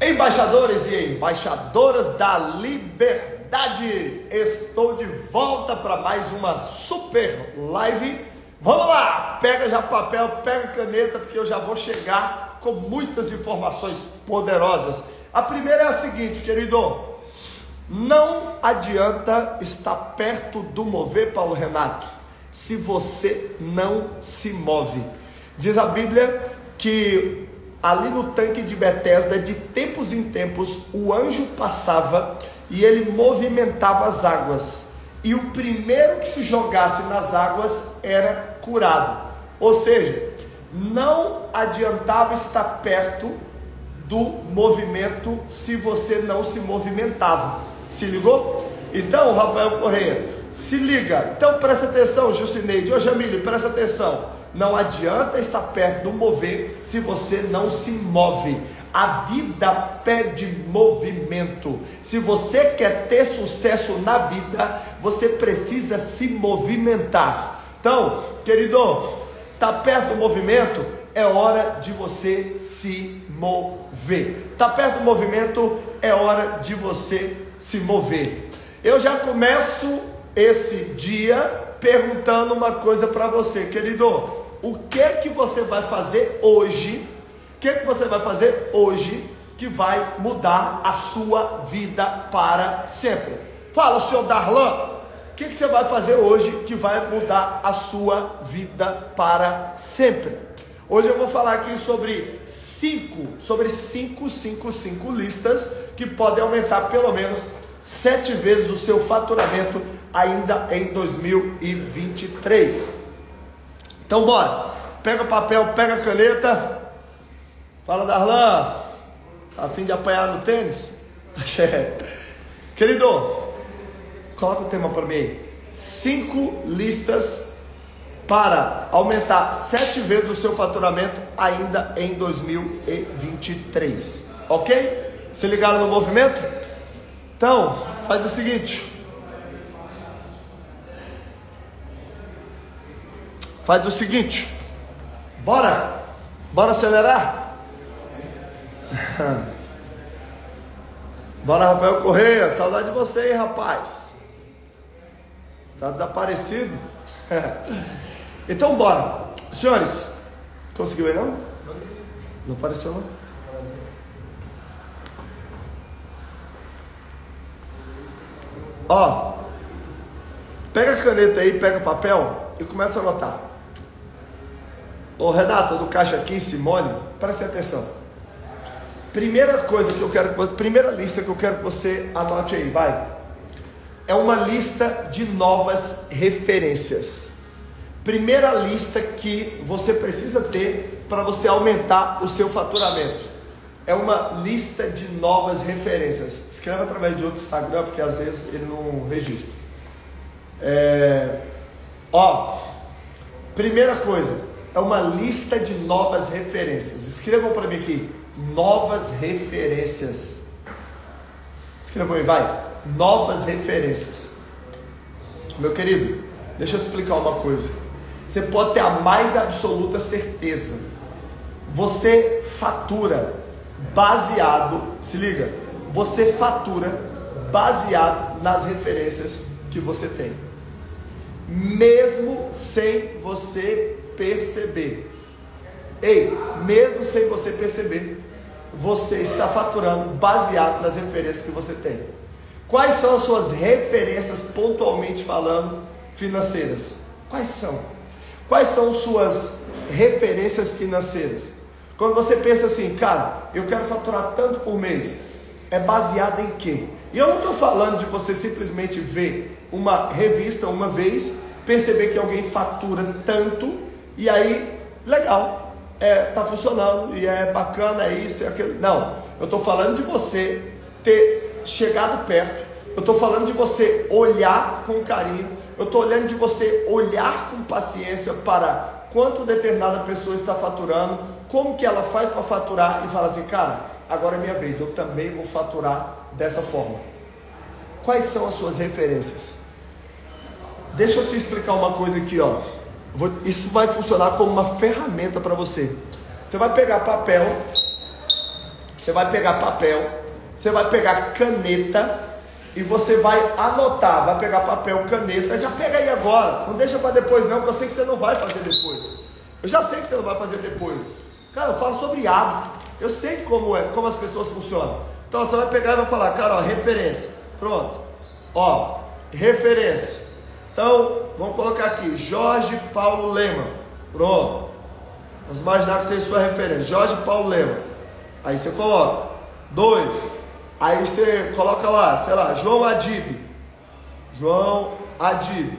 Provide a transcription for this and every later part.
Embaixadores e embaixadoras da liberdade, estou de volta para mais uma super live. Vamos lá, pega já papel, pega caneta, porque eu já vou chegar com muitas informações poderosas. A primeira é a seguinte, querido: não adianta estar perto do mover, Paulo Renato, se você não se move. Diz a Bíblia que ali no tanque de Betesda, de tempos em tempos, o anjo passava e ele movimentava as águas. E o primeiro que se jogasse nas águas era curado. Ou seja, não adiantava estar perto do movimento se você não se movimentava. Se ligou? Então, Rafael Correia, se liga. Então presta atenção, Jucineide. Ô Jamílio, presta atenção. Não adianta estar perto do mover se você não se move. A vida pede movimento. Se você quer ter sucesso na vida, você precisa se movimentar. Então, querido, tá perto do movimento, é hora de você se mover. Tá perto do movimento, é hora de você se mover. Eu já começo esse dia perguntando uma coisa para você, querido o que é que você vai fazer hoje? O que é que você vai fazer hoje que vai mudar a sua vida para sempre? Fala, senhor Darlan, o que, é que você vai fazer hoje que vai mudar a sua vida para sempre? Hoje eu vou falar aqui sobre cinco, sobre cinco, cinco, cinco listas que podem aumentar pelo menos sete vezes o seu faturamento ainda em 2023. Então bora. Pega o papel, pega a caneta. Fala Darlan. Tá a fim de apanhar no tênis? Querido, coloca o tema para mim. Cinco listas para aumentar sete vezes o seu faturamento ainda em 2023. Ok? Se ligaram no movimento? Então, faz o seguinte. Faz o seguinte, bora, bora acelerar. Bora, Rafael Correia, saudade de você, hein, rapaz. Tá desaparecido. então, bora. Senhores, conseguiu aí não? Não apareceu não? Ó, pega a caneta aí, pega o papel e começa a anotar. Ô Renato, do caixa aqui, Simone, preste atenção. Primeira coisa que eu quero primeira lista que eu quero que você anote aí, vai. É uma lista de novas referências. Primeira lista que você precisa ter para você aumentar o seu faturamento. É uma lista de novas referências. Escreva através de outro Instagram, porque às vezes ele não registra. É, ó, primeira coisa, é uma lista de novas referências. Escrevam para mim aqui, novas referências. Escrevam aí, vai. Novas referências. Meu querido, deixa eu te explicar uma coisa. Você pode ter a mais absoluta certeza. Você fatura baseado, se liga, você fatura baseado nas referências que você tem. Mesmo sem você perceber. Ei, mesmo sem você perceber, você está faturando baseado nas referências que você tem. Quais são as suas referências, pontualmente falando, financeiras? Quais são? Quais são suas referências financeiras? Quando você pensa assim, cara, eu quero faturar tanto por mês, é baseado em quê? E eu não estou falando de você simplesmente ver uma revista uma vez, perceber que alguém fatura tanto e aí, legal, é, tá funcionando e é bacana, é isso, é aquilo. Não, eu estou falando de você ter chegado perto, eu estou falando de você olhar com carinho, eu estou olhando de você olhar com paciência para quanto determinada pessoa está faturando, como que ela faz para faturar e falar assim, cara, agora é minha vez, eu também vou faturar dessa forma. Quais são as suas referências? Deixa eu te explicar uma coisa aqui, ó. Isso vai funcionar como uma ferramenta para você. Você vai pegar papel, Você vai pegar papel, você vai pegar caneta e você vai anotar, vai pegar papel, caneta, já pega aí agora, não deixa para depois não, porque eu sei que você não vai fazer depois. Eu já sei que você não vai fazer depois. Cara, eu falo sobre hábito. Eu sei como é, como as pessoas funcionam. Então você vai pegar e vai falar, cara, ó, referência. Pronto. Ó, referência. Então, vamos colocar aqui, Jorge Paulo Lema. Pronto. Vamos imaginar que seja sua referência. Jorge Paulo Lema. Aí você coloca. Dois. Aí você coloca lá, sei lá, João Adib. João Adib.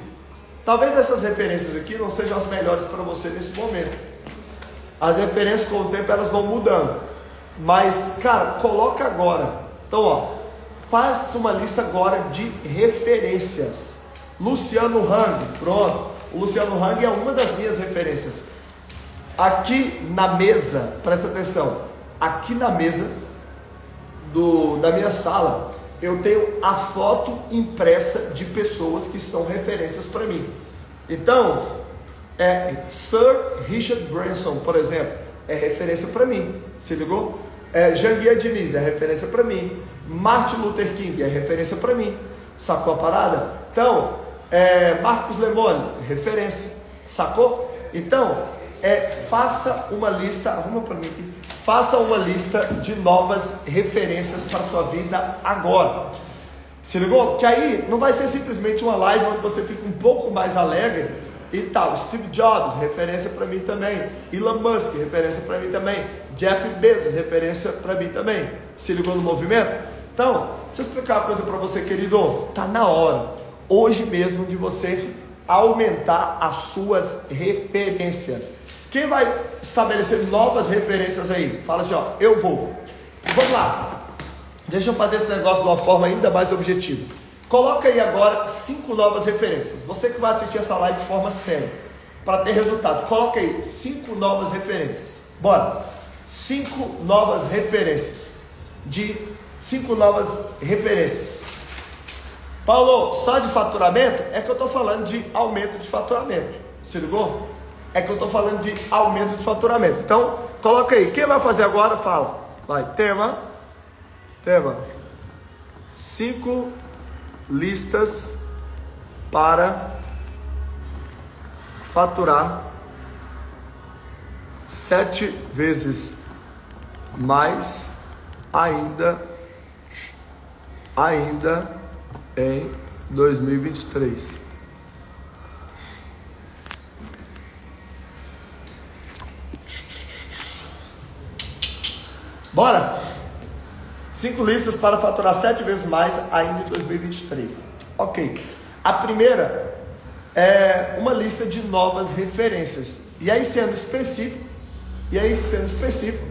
Talvez essas referências aqui não sejam as melhores para você nesse momento. As referências com o tempo elas vão mudando. Mas, cara, coloca agora. Então, ó, faça uma lista agora de referências. Luciano Hang, pronto. O Luciano Hang é uma das minhas referências. Aqui na mesa, presta atenção. Aqui na mesa do, da minha sala, eu tenho a foto impressa de pessoas que são referências para mim. Então, é Sir Richard Branson, por exemplo, é referência para mim. Se ligou? É, Janguia Diniz é referência para mim. Martin Luther King é referência para mim. Sacou a parada? Então, é, Marcos Lemone, referência. Sacou? Então, é, faça uma lista, arruma para mim aqui. Faça uma lista de novas referências para sua vida agora. Se ligou? Que aí não vai ser simplesmente uma live onde você fica um pouco mais alegre e tal. Steve Jobs, referência para mim também. Elon Musk, referência para mim também. Jeff Bezos, referência para mim também. Se ligou no movimento? Então, deixa eu explicar uma coisa para você, querido. Tá na hora, hoje mesmo, de você aumentar as suas referências. Quem vai estabelecer novas referências aí? Fala assim, ó, eu vou. Vamos lá. Deixa eu fazer esse negócio de uma forma ainda mais objetiva. Coloca aí agora cinco novas referências. Você que vai assistir essa live de forma séria, para ter resultado, coloca aí cinco novas referências. Bora. Cinco novas referências. De cinco novas referências. Paulo, só de faturamento? É que eu estou falando de aumento de faturamento. Se ligou? É que eu estou falando de aumento de faturamento. Então, coloca aí. Quem vai fazer agora? Fala. Vai. Tema. Tema. Cinco listas para faturar sete vezes mais ainda ainda em 2023. Bora? Cinco listas para faturar sete vezes mais ainda em 2023. Ok. A primeira é uma lista de novas referências. E aí sendo específico, e aí sendo específico,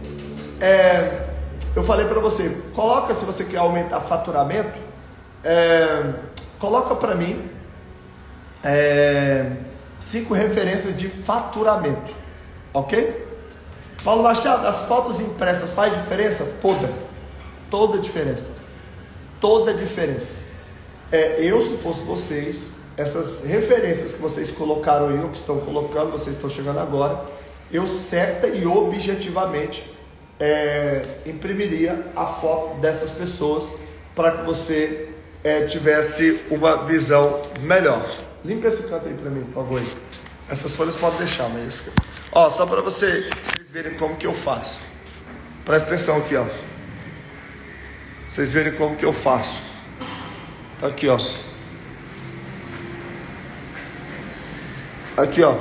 é, eu falei para você, coloca se você quer aumentar faturamento, é, coloca para mim é, cinco referências de faturamento, ok? Paulo Machado, as fotos impressas faz diferença? Toda. Toda diferença. Toda diferença. É, eu, se fosse vocês, essas referências que vocês colocaram aí, ou que estão colocando, vocês estão chegando agora, eu certa e objetivamente é, imprimiria a foto dessas pessoas para que você é, tivesse uma visão melhor. Limpa esse canto aí para mim, por favor. Essas folhas podem deixar, mas ó, só para você, vocês verem como que eu faço. Presta atenção aqui, ó vocês verem como que eu faço. Tá aqui, ó. Aqui, ó.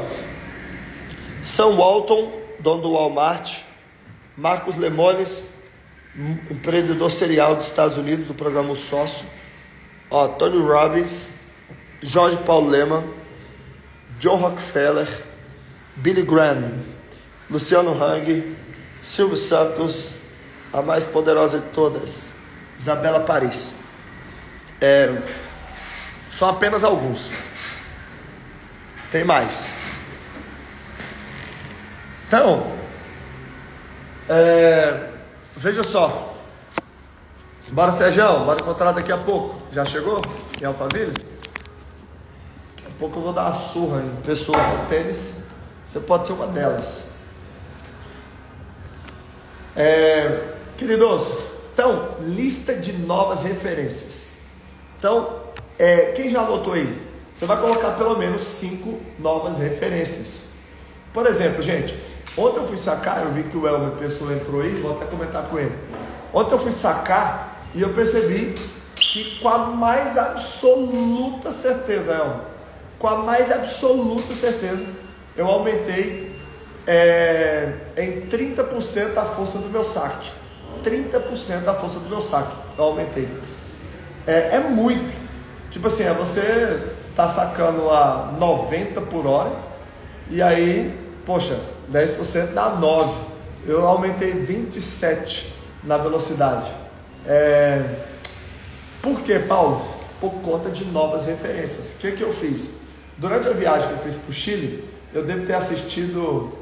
São Walton, dono do Walmart. Marcos Lemones, empreendedor serial dos Estados Unidos, do programa Sócio. Ó, Tony Robbins, Jorge Paulo Lehmann, John Rockefeller, Billy Graham, Luciano Hang, Silvio Santos, a mais poderosa de todas, Isabela Paris. É, são apenas alguns. Tem mais. Então, é, veja só. Bora, Sérgio, bora encontrar daqui a pouco. Já chegou em Alphaville? Daqui a pouco eu vou dar uma surra em pessoas com tênis. Você pode ser uma delas. É, Queridos, então, lista de novas referências. Então, é, quem já anotou aí? Você vai colocar pelo menos cinco novas referências. Por exemplo, gente, ontem eu fui sacar, eu vi que o Elmer Pessoa entrou aí, vou até comentar com ele. Ontem eu fui sacar e eu percebi com a mais absoluta certeza, Elmer, com a mais absoluta certeza, eu aumentei é, em 30% a força do meu saque. 30% da força do meu saque eu aumentei. É, é muito. Tipo assim, é você tá sacando a 90 por hora e aí, poxa, 10% dá 9. Eu aumentei 27 na velocidade. É... Por que, Paulo? Por conta de novas referências. O que, que eu fiz? Durante a viagem que eu fiz para o Chile, eu devo ter assistido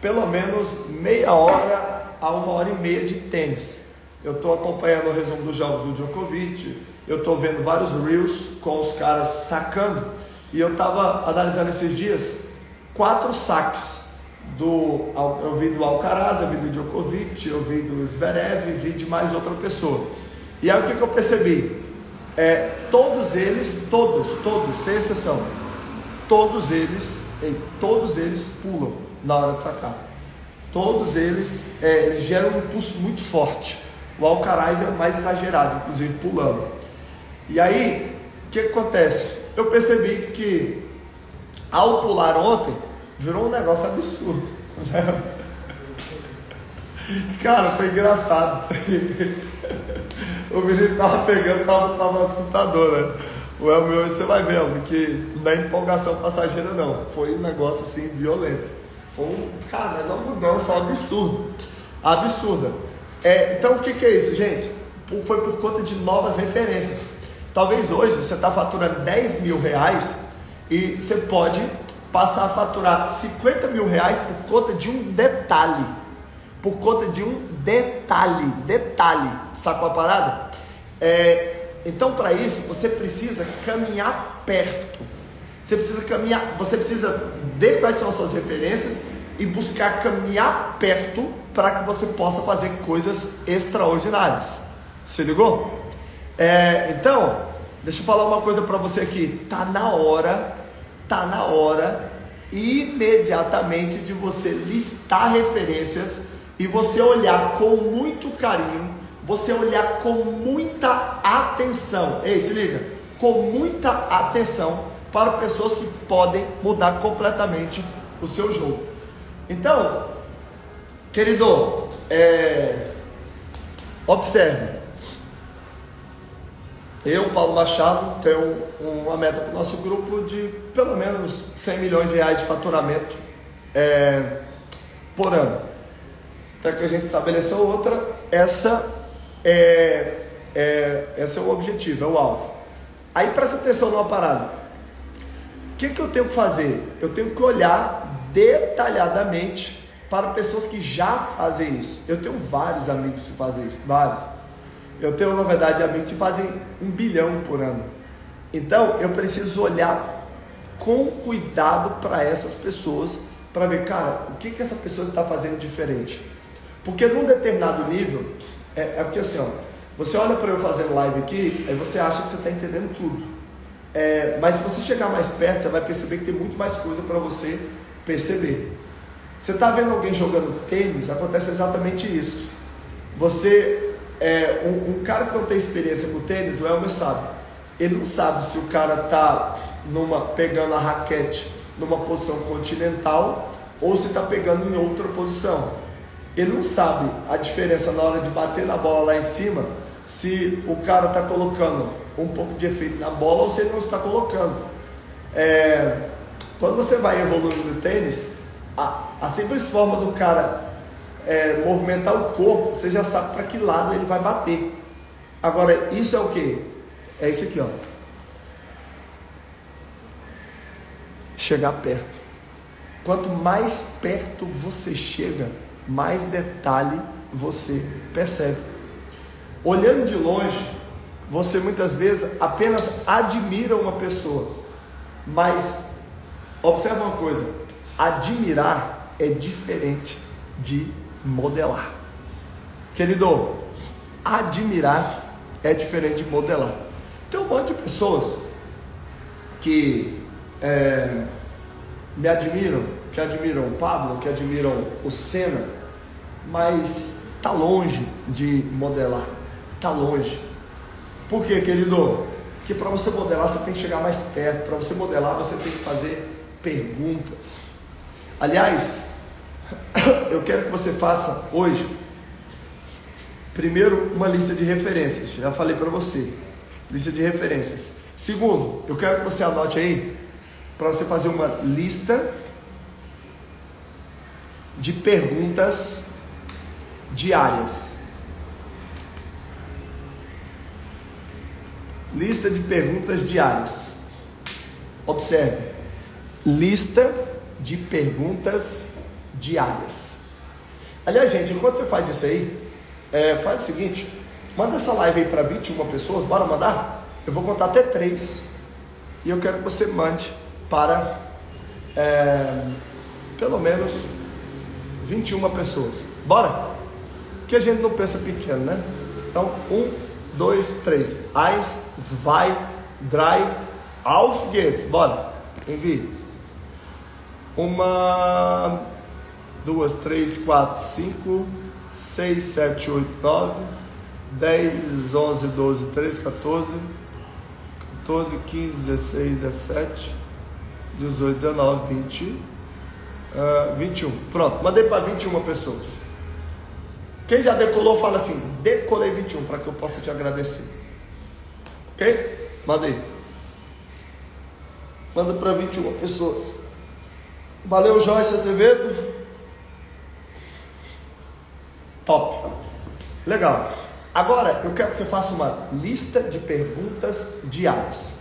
pelo menos meia hora a uma hora e meia de tênis. Eu estou acompanhando o resumo dos jogos do Djokovic, eu estou vendo vários reels com os caras sacando, e eu estava analisando esses dias quatro saques do eu vi do Alcaraz, eu vi do Djokovic, eu vi do Zverev, vi de mais outra pessoa. E aí o que, que eu percebi? É, todos eles, todos, todos, sem exceção, todos eles, todos eles pulam na hora de sacar. Todos eles, é, eles geram um impulso muito forte. O Alcaraz é o mais exagerado, inclusive pulando. E aí, o que, que acontece? Eu percebi que ao pular ontem, virou um negócio absurdo. Cara, foi engraçado. o menino tava pegando, tava, tava assustador, né? O Elmer hoje você vai ver, Elmer, que não é empolgação passageira não. Foi um negócio assim violento. Foi um. Cara, mas é uma mudança foi absurdo. Absurda. É, então o que, que é isso, gente? Foi por conta de novas referências. Talvez hoje você está faturando 10 mil reais e você pode passar a faturar 50 mil reais por conta de um detalhe. Por conta de um detalhe. Detalhe. Sacou a parada? É, então, para isso, você precisa caminhar perto. Você precisa caminhar, você precisa ver quais são as suas referências e buscar caminhar perto para que você possa fazer coisas extraordinárias. Se ligou? É, então, deixa eu falar uma coisa para você aqui. Tá na hora, tá na hora imediatamente de você listar referências e você olhar com muito carinho, você olhar com muita atenção. Ei, se liga, com muita atenção para pessoas que podem mudar completamente o seu jogo. Então, querido, é, observe. Eu, Paulo Machado, tenho uma meta para o nosso grupo de pelo menos 100 milhões de reais de faturamento é, por ano. Até que a gente estabeleceu outra, essa é, é, esse é o objetivo, é o alvo. Aí presta atenção numa parada. O que, que eu tenho que fazer? Eu tenho que olhar detalhadamente para pessoas que já fazem isso. Eu tenho vários amigos que fazem isso, vários. Eu tenho, na verdade, amigos que fazem um bilhão por ano. Então, eu preciso olhar com cuidado para essas pessoas, para ver, cara, o que, que essa pessoa está fazendo diferente. Porque num determinado nível, é, é porque assim, ó, você olha para eu fazendo live aqui, aí você acha que você está entendendo tudo. É, mas se você chegar mais perto, você vai perceber que tem muito mais coisa para você perceber. Você está vendo alguém jogando tênis, acontece exatamente isso. Você é, um, um, cara que não tem experiência com tênis, o Elmer sabe. Ele não sabe se o cara está numa, pegando a raquete numa posição continental ou se está pegando em outra posição. Ele não sabe a diferença na hora de bater na bola lá em cima, se o cara está colocando um pouco de efeito na bola ou se ele não está colocando. É, quando você vai evoluindo no tênis, a, a simples forma do cara é, movimentar o corpo, você já sabe para que lado ele vai bater. Agora, isso é o que? É isso aqui, ó. Chegar perto. Quanto mais perto você chega, mais detalhe você percebe. Olhando de longe, você muitas vezes apenas admira uma pessoa, mas observa uma coisa: admirar é diferente de modelar. Querido, admirar é diferente de modelar. Tem um monte de pessoas que é, me admiram, que admiram o Pablo, que admiram o Senna, mas tá longe de modelar, tá longe. Por quê, querido? Que para você modelar você tem que chegar mais perto, para você modelar você tem que fazer perguntas. Aliás, eu quero que você faça hoje, primeiro, uma lista de referências. Já falei para você, lista de referências. Segundo, eu quero que você anote aí para você fazer uma lista de perguntas diárias. Lista de perguntas diárias. Observe. Lista de perguntas diárias. Aliás, gente, enquanto você faz isso aí, é, faz o seguinte: manda essa live aí para 21 pessoas, bora mandar? Eu vou contar até três. E eu quero que você mande para é, pelo menos 21 pessoas. Bora? Que a gente não pensa pequeno, né? Então, um, dois, três. Eins, zwei, drei, auf geht's. Bora. Envie. Uma, duas, três, quatro, cinco, seis, sete, oito, nove, dez, onze, doze, treze, 14, 14, 15, 16, 17, 18, 19, 20, uh, 21. Pronto, mandei para 21 pessoas. Quem já decolou, fala assim: decolei 21 para que eu possa te agradecer. Ok? Manda aí. Manda para 21 pessoas. Valeu, Joyce Azevedo. Top. Legal. Agora eu quero que você faça uma lista de perguntas diárias.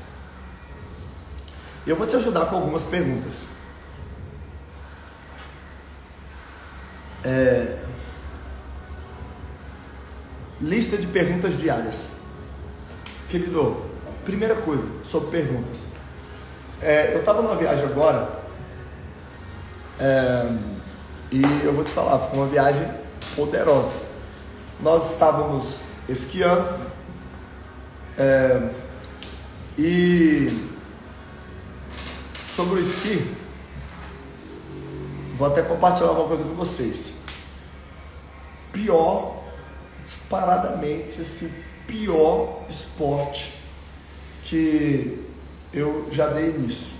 Eu vou te ajudar com algumas perguntas. É... Lista de perguntas diárias. Querido, primeira coisa sobre perguntas. É, eu estava numa viagem agora é, e eu vou te falar, foi uma viagem poderosa. Nós estávamos esquiando é, e sobre o esqui, vou até compartilhar uma coisa com vocês. Pior, disparadamente, assim, pior esporte que eu já dei nisso.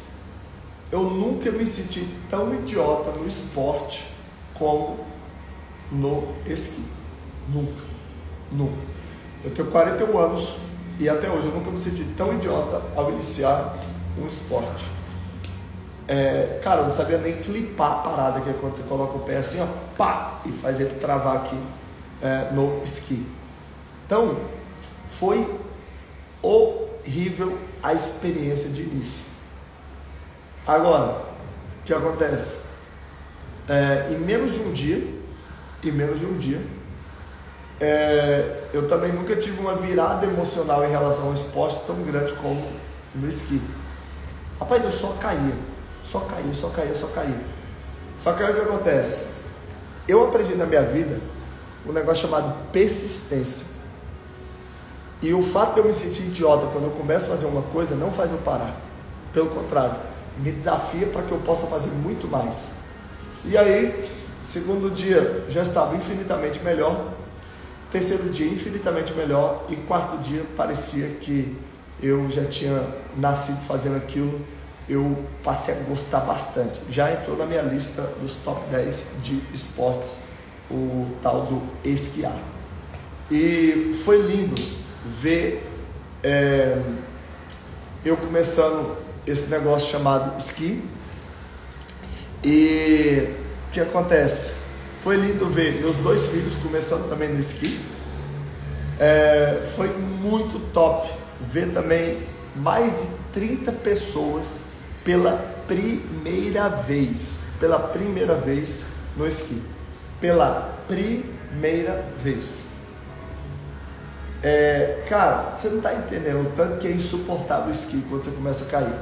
Eu nunca me senti tão idiota no esporte como no esqui. Nunca. Nunca. Eu tenho 41 anos e até hoje eu nunca me senti tão idiota ao iniciar um esporte. É, cara, eu não sabia nem clipar a parada, que é quando você coloca o pé assim, ó, pá, e faz ele travar aqui é, no esqui. Então, foi horrível a experiência de início. Agora, o que acontece? É, em menos de um dia, em menos de um dia, é, eu também nunca tive uma virada emocional em relação ao esporte tão grande como no esqui. Rapaz, eu só caía, só caía, só caía, só caía. Só que aí o que acontece? Eu aprendi na minha vida um negócio chamado persistência. E o fato de eu me sentir idiota quando eu começo a fazer uma coisa não faz eu parar. Pelo contrário, me desafia para que eu possa fazer muito mais. E aí, segundo dia já estava infinitamente melhor, terceiro dia infinitamente melhor e quarto dia parecia que eu já tinha nascido fazendo aquilo, eu passei a gostar bastante. Já entrou na minha lista dos top 10 de esportes o tal do esquiar. E foi lindo ver é, eu começando esse negócio chamado esqui. E o que acontece? Foi lindo ver meus dois filhos começando também no esqui. É, foi muito top ver também mais de 30 pessoas pela primeira vez, pela primeira vez no esqui pela primeira vez. É, cara, você não está entendendo o tanto que é insuportável o esqui quando você começa a cair.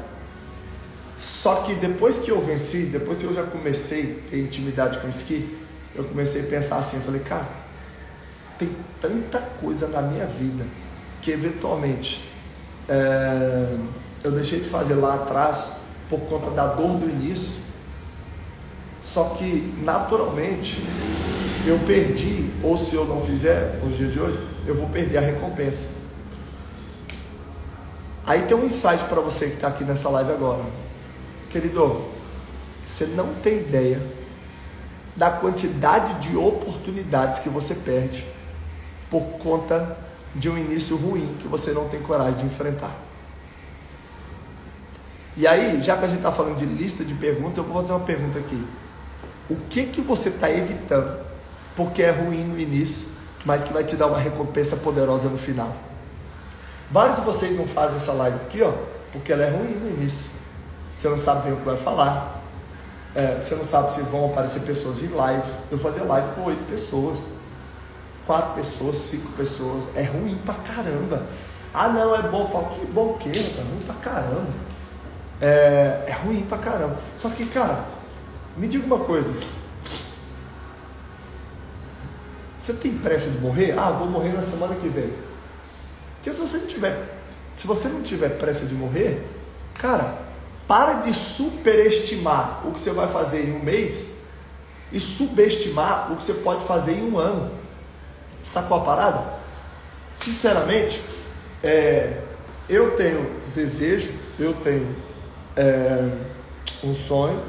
Só que depois que eu venci, depois que eu já comecei a ter intimidade com o esqui, eu comecei a pensar assim, eu falei, cara, tem tanta coisa na minha vida que eventualmente é, eu deixei de fazer lá atrás por conta da dor do início. Só que naturalmente eu perdi, ou se eu não fizer nos dias de hoje, eu vou perder a recompensa. Aí tem um insight para você que está aqui nessa live agora. Querido, você não tem ideia da quantidade de oportunidades que você perde por conta de um início ruim que você não tem coragem de enfrentar. E aí, já que a gente está falando de lista de perguntas, eu vou fazer uma pergunta aqui. O que que você está evitando porque é ruim no início, mas que vai te dar uma recompensa poderosa no final? Vários de vocês não fazem essa live aqui, ó, porque ela é ruim no início. Você não sabe bem o que vai falar. É, você não sabe se vão aparecer pessoas em live. Eu fazia live com oito pessoas, quatro pessoas, cinco pessoas. É ruim pra caramba. Ah, não, é bom, Paulo. Que bom o quê? É ruim pra caramba. É, é ruim pra caramba. Só que, cara, me diga uma coisa. Você tem pressa de morrer? Ah, vou morrer na semana que vem. Porque se você não tiver, se você não tiver pressa de morrer, cara, para de superestimar o que você vai fazer em um mês e subestimar o que você pode fazer em um ano. Sacou a parada? Sinceramente, é, eu tenho desejo, eu tenho é, um sonho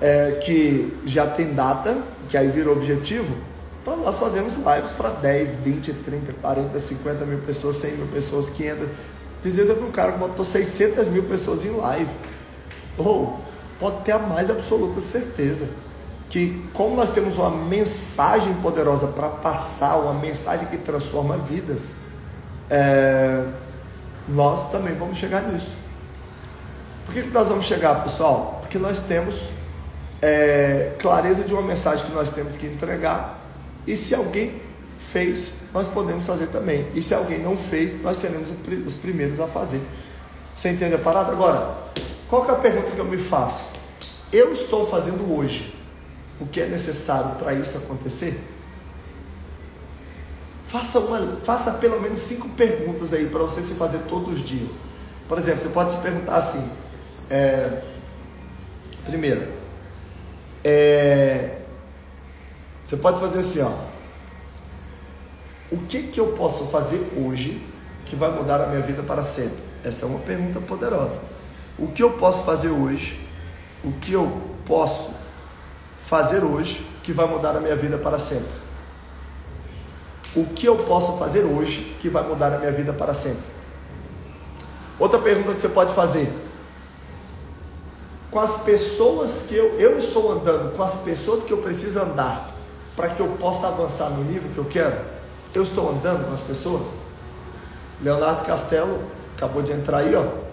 é, que já tem data, que aí virou objetivo, para nós fazermos lives para 10, 20, 30, 40, 50 mil pessoas, 100 mil pessoas, 500. Tem vezes eu vi um cara que botou 600 mil pessoas em live. Ou oh, pode ter a mais absoluta certeza que, como nós temos uma mensagem poderosa para passar, uma mensagem que transforma vidas, é, nós também vamos chegar nisso. Por que, que nós vamos chegar, pessoal? Porque nós temos é, clareza de uma mensagem que nós temos que entregar, e se alguém fez, nós podemos fazer também. E se alguém não fez, nós seremos os primeiros a fazer. Você entende a parada? Agora, qual é a pergunta que eu me faço? Eu estou fazendo hoje o que é necessário para isso acontecer? Faça, uma, faça pelo menos cinco perguntas aí para você se fazer todos os dias. Por exemplo, você pode se perguntar assim: é, primeiro, é, você pode fazer assim, ó. O que que eu posso fazer hoje que vai mudar a minha vida para sempre? Essa é uma pergunta poderosa. O que eu posso fazer hoje? O que eu posso fazer hoje que vai mudar a minha vida para sempre? O que eu posso fazer hoje que vai mudar a minha vida para sempre? Outra pergunta que você pode fazer: com as pessoas que eu, eu estou andando, com as pessoas que eu preciso andar para que eu possa avançar no nível que eu quero, eu estou andando com as pessoas? Leonardo Castelo acabou de entrar aí, ó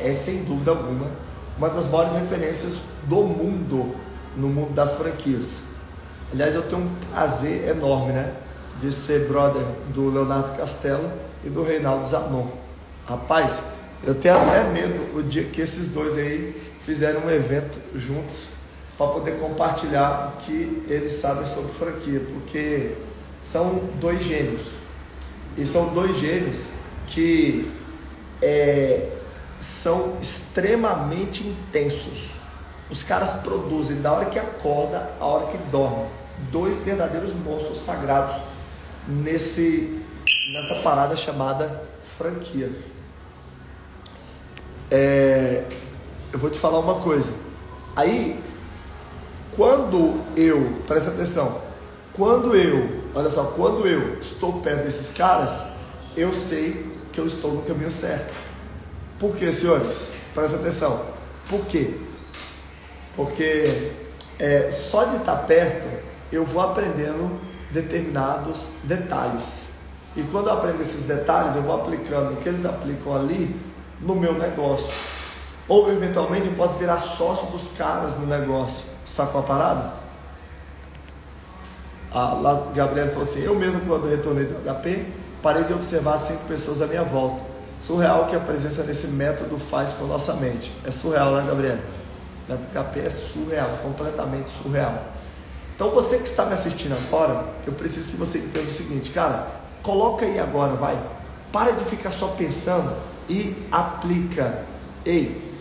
é sem dúvida alguma uma das maiores referências do mundo no mundo das franquias. Aliás, eu tenho um prazer enorme, né, de ser brother do Leonardo Castelo e do Reinaldo Zanon. Rapaz, eu tenho até medo o dia que esses dois aí fizerem um evento juntos para poder compartilhar o que eles sabem sobre franquia, porque são dois gênios. E são dois gênios que é, são extremamente intensos. Os caras produzem da hora que acorda à hora que dorme. Dois verdadeiros monstros sagrados nesse nessa parada chamada franquia. É, eu vou te falar uma coisa. Aí, quando eu, presta atenção, quando eu, olha só, quando eu estou perto desses caras, eu sei que eu estou no caminho certo. Por quê, senhores? Presta atenção. Por quê? Porque é, só de estar perto eu vou aprendendo determinados detalhes. E quando eu aprendo esses detalhes, eu vou aplicando o que eles aplicam ali no meu negócio. Ou eventualmente eu posso virar sócio dos caras no negócio. Sacou a parada? A lá, Gabriel falou assim: Eu mesmo, quando retornei do HP, parei de observar cinco pessoas à minha volta Surreal que a presença desse método faz com a nossa mente. É surreal, né, Gabriel? O método KP é surreal, completamente surreal. Então você que está me assistindo agora, eu preciso que você entenda o seguinte, cara, coloca aí agora, vai. Para de ficar só pensando e aplica. Ei,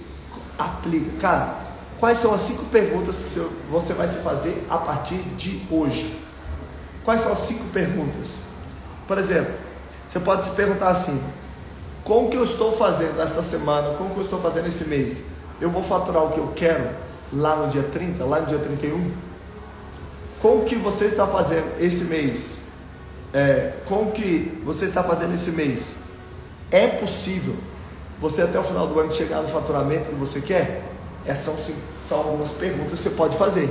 aplica. Cara, quais são as cinco perguntas que você vai se fazer a partir de hoje? Quais são as cinco perguntas? Por exemplo, você pode se perguntar assim: como que eu estou fazendo esta semana? Como que eu estou fazendo esse mês? Eu vou faturar o que eu quero lá no dia 30, lá no dia 31? Como que você está fazendo esse mês? É, como que você está fazendo esse mês? É possível você até o final do ano chegar no faturamento que você quer? Essas são, são algumas perguntas que você pode fazer.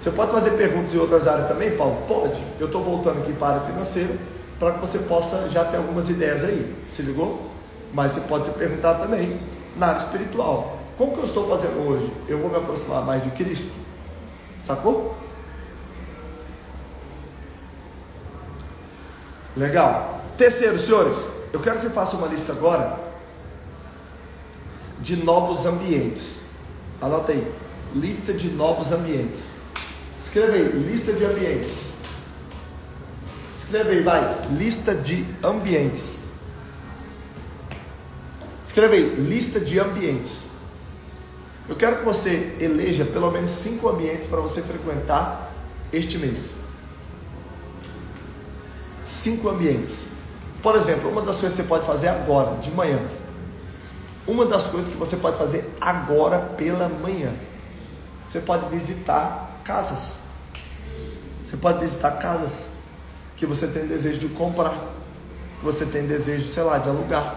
Você pode fazer perguntas em outras áreas também, Paulo? Pode. Eu estou voltando aqui para a área financeira para que você possa já ter algumas ideias aí. Se ligou? Mas você pode se perguntar também na área espiritual. Como que eu estou fazendo hoje? Eu vou me aproximar mais de Cristo? Sacou? Legal. Terceiro, senhores, eu quero que você faça uma lista agora de novos ambientes. Anota aí. Lista de novos ambientes. Escreva aí, lista de ambientes. Escreva aí, vai. Lista de ambientes. Escreva aí, lista de ambientes. Eu quero que você eleja pelo menos cinco ambientes para você frequentar este mês cinco ambientes. Por exemplo, uma das coisas que você pode fazer agora, de manhã. Uma das coisas que você pode fazer agora pela manhã. Você pode visitar casas. Você pode visitar casas que você tem desejo de comprar, que você tem desejo, sei lá, de alugar.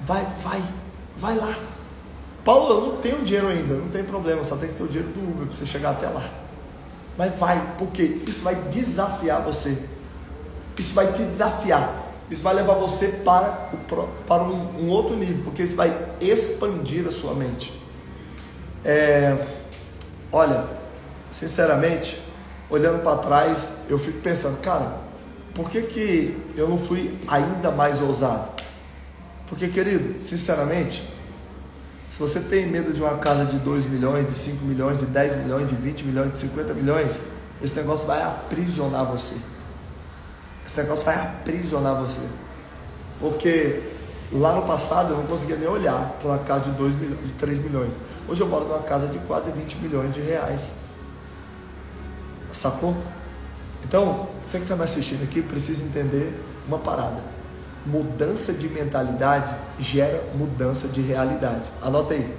Vai, vai, vai lá. Paulo, eu não tenho dinheiro ainda, não tem problema, só tem que ter o dinheiro do Uber para você chegar até lá. Mas vai, porque isso vai desafiar você isso vai te desafiar. Isso vai levar você para, o, para um, um outro nível, porque isso vai expandir a sua mente. É, olha, sinceramente, olhando para trás, eu fico pensando, cara, por que, que eu não fui ainda mais ousado? Porque, querido, sinceramente, se você tem medo de uma casa de 2 milhões, de 5 milhões, de 10 milhões, de 20 milhões, de 50 milhões, esse negócio vai aprisionar você. Esse negócio vai aprisionar você. Porque lá no passado eu não conseguia nem olhar para uma casa de 2 milhões, de 3 milhões. Hoje eu moro numa casa de quase 20 milhões de reais. Sacou? Então, você que está me assistindo aqui precisa entender uma parada. Mudança de mentalidade gera mudança de realidade. Anota aí.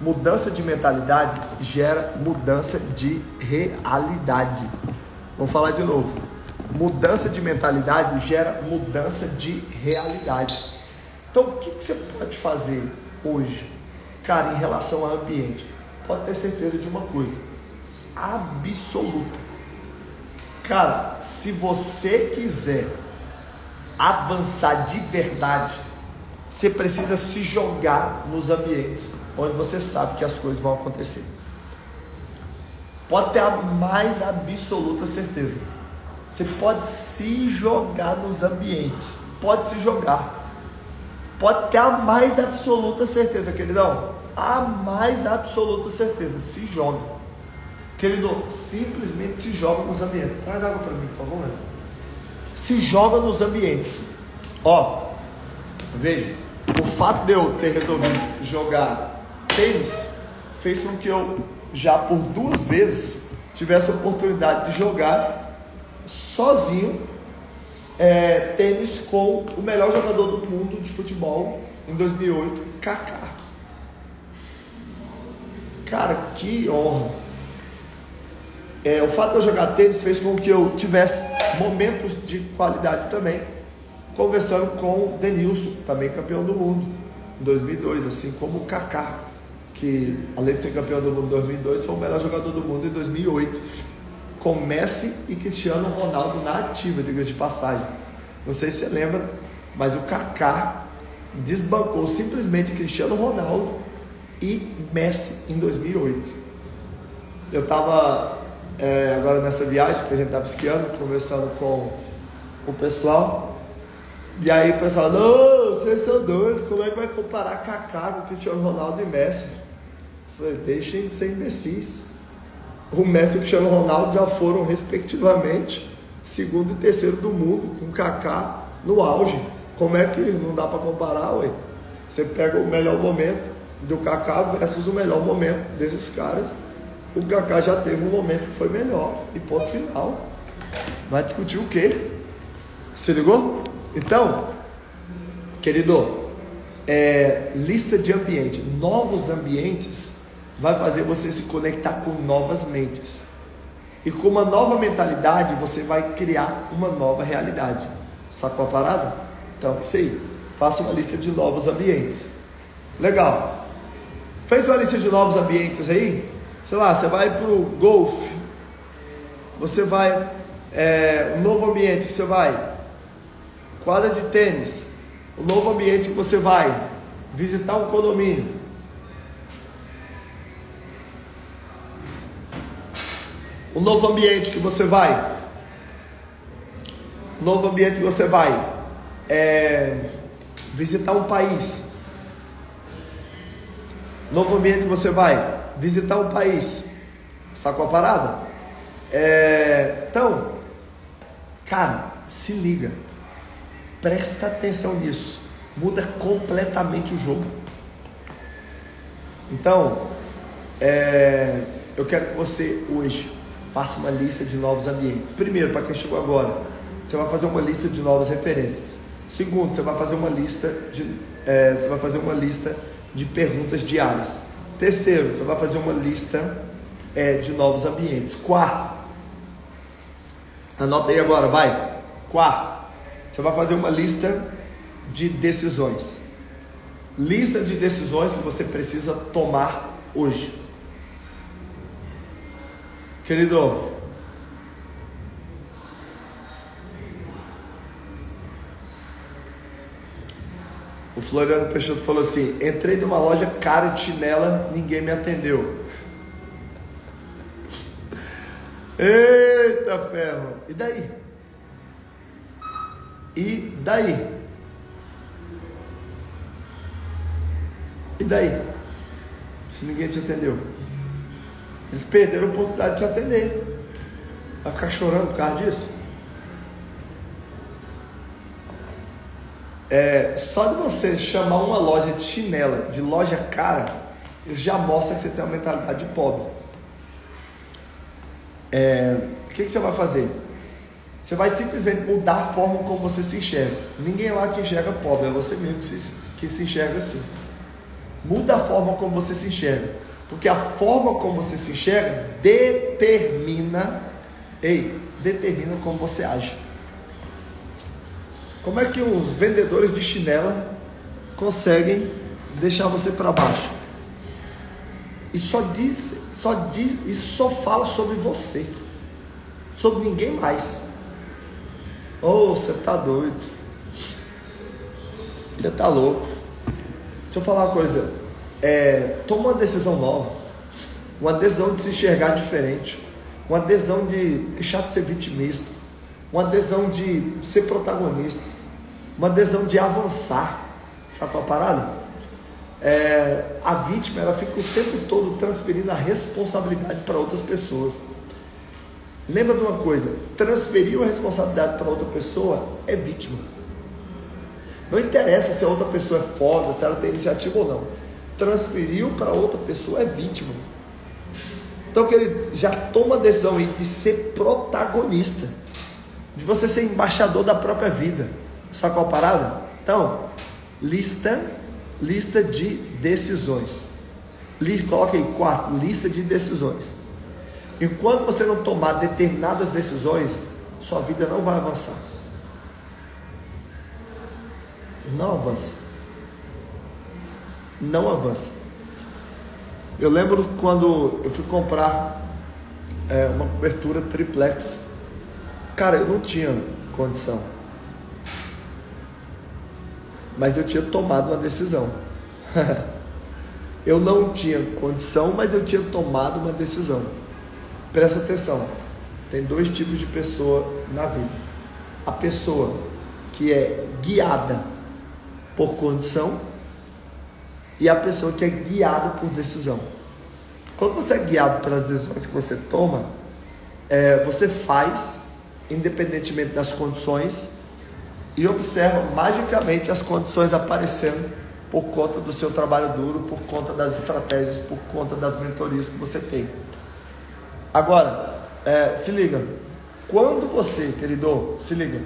Mudança de mentalidade gera mudança de realidade. Vou falar de novo. Mudança de mentalidade gera mudança de realidade. Então, o que, você pode fazer hoje, cara, em relação ao ambiente? Pode ter certeza de uma coisa absoluta. Cara, se você quiser avançar de verdade, você precisa se jogar nos ambientes onde você sabe que as coisas vão acontecer. Pode ter a mais absoluta certeza. Você pode se jogar nos ambientes. Pode se jogar. Pode ter a mais absoluta certeza, queridão. A mais absoluta certeza. Se joga. Querido, simplesmente se joga nos ambientes. Traz água para mim, por favor. Se joga nos ambientes. Ó, veja, o fato de eu ter resolvido jogar tênis fez com que eu já por duas vezes tivesse a oportunidade de jogar sozinho é, tênis com o melhor jogador do mundo de futebol em 2008, Kaká. Cara, que honra. É, o fato de eu jogar tênis fez com que eu tivesse momentos de qualidade também, conversando com o Denilson, também campeão do mundo em 2002, assim como o Kaká, que além de ser campeão do mundo em 2002, foi o melhor jogador do mundo em 2008 com Messi e Cristiano Ronaldo na ativa, diga de passagem. Não sei se você lembra, mas o Kaká desbancou simplesmente Cristiano Ronaldo e Messi em 2008. Eu estava é, agora nessa viagem que a gente estava esquiando, conversando com o pessoal, e aí o pessoal, não, vocês são doidos, como é que vai comparar Kaká com Cristiano Ronaldo e Messi? Eu falei, deixem de ser imbecis. O Messi e o Cristiano Ronaldo já foram, respectivamente, segundo e terceiro do mundo, com o Kaká no auge. Como é que não dá para comparar, ué? Você pega o melhor momento do Kaká versus o melhor momento desses caras. O Kaká já teve um momento que foi melhor e ponto final. Vai discutir o quê? Se ligou? Então, querido, é, lista de ambiente, novos ambientes vai fazer você se conectar com novas mentes. E com uma nova mentalidade, você vai criar uma nova realidade. Sacou a parada? Então, isso aí. Faça uma lista de novos ambientes. Legal. Fez uma lista de novos ambientes aí? Sei lá, você vai para o golfe. Você vai. É, um novo ambiente que você vai. Quadra de tênis. Um novo ambiente que você vai. Visitar um condomínio o novo ambiente que você vai, o novo ambiente que você vai? É, visitar um país, novo ambiente que você vai? Visitar um país, sacou a parada? É, então, cara, se liga, presta atenção nisso, muda completamente o jogo. Então, é, eu quero que você hoje faça uma lista de novos ambientes. Primeiro, para quem chegou agora, você vai fazer uma lista de novas referências. Segundo, você vai fazer uma lista de, é, você vai fazer uma lista de perguntas diárias. Terceiro, você vai fazer uma lista é, de novos ambientes. Quarto, anota aí agora, vai. Quarto, você vai fazer uma lista de decisões. Lista de decisões que você precisa tomar hoje. Querido, o Floriano Peixoto falou assim: entrei numa loja cara de chinela, ninguém me atendeu. Eita ferro! E daí? E daí? E daí? Se ninguém te atendeu. Eles perderam a oportunidade de te atender. Vai ficar chorando por causa disso? É, só de você chamar uma loja de chinela, de loja cara, isso já mostra que você tem uma mentalidade de pobre. É, o que, que você vai fazer? Você vai simplesmente mudar a forma como você se enxerga. Ninguém lá te enxerga pobre, é você mesmo que se, que se enxerga assim. Muda a forma como você se enxerga. Porque a forma como você se enxerga determina, ei, determina como você age. Como é que os vendedores de chinela conseguem deixar você para baixo? E só diz, só diz, isso só fala sobre você, sobre ninguém mais. Oh, você tá doido. Você tá louco. Deixa eu falar uma coisa é, toma uma decisão nova, uma decisão de se enxergar diferente, uma decisão de deixar de ser vitimista, uma decisão de ser protagonista, uma decisão de avançar. Sabe qual a parada? É, a vítima ela fica o tempo todo transferindo a responsabilidade para outras pessoas. Lembra de uma coisa: transferir a responsabilidade para outra pessoa é vítima. Não interessa se a outra pessoa é foda, se ela tem iniciativa ou não transferiu para outra pessoa é vítima. Então que ele já toma a decisão aí de ser protagonista, de você ser embaixador da própria vida. Sabe qual a parada? Então, lista, lista de decisões. Coloque aí quatro, lista de decisões. Enquanto você não tomar determinadas decisões, sua vida não vai avançar. Não avança não avança. Eu lembro quando eu fui comprar é, uma cobertura triplex. Cara, eu não tinha condição. Mas eu tinha tomado uma decisão. eu não tinha condição, mas eu tinha tomado uma decisão. Presta atenção. Tem dois tipos de pessoa na vida. A pessoa que é guiada por condição e a pessoa que é guiada por decisão. Quando você é guiado pelas decisões que você toma, é, você faz, independentemente das condições, e observa magicamente as condições aparecendo por conta do seu trabalho duro, por conta das estratégias, por conta das mentorias que você tem. Agora, é, se liga, quando você, querido, se liga,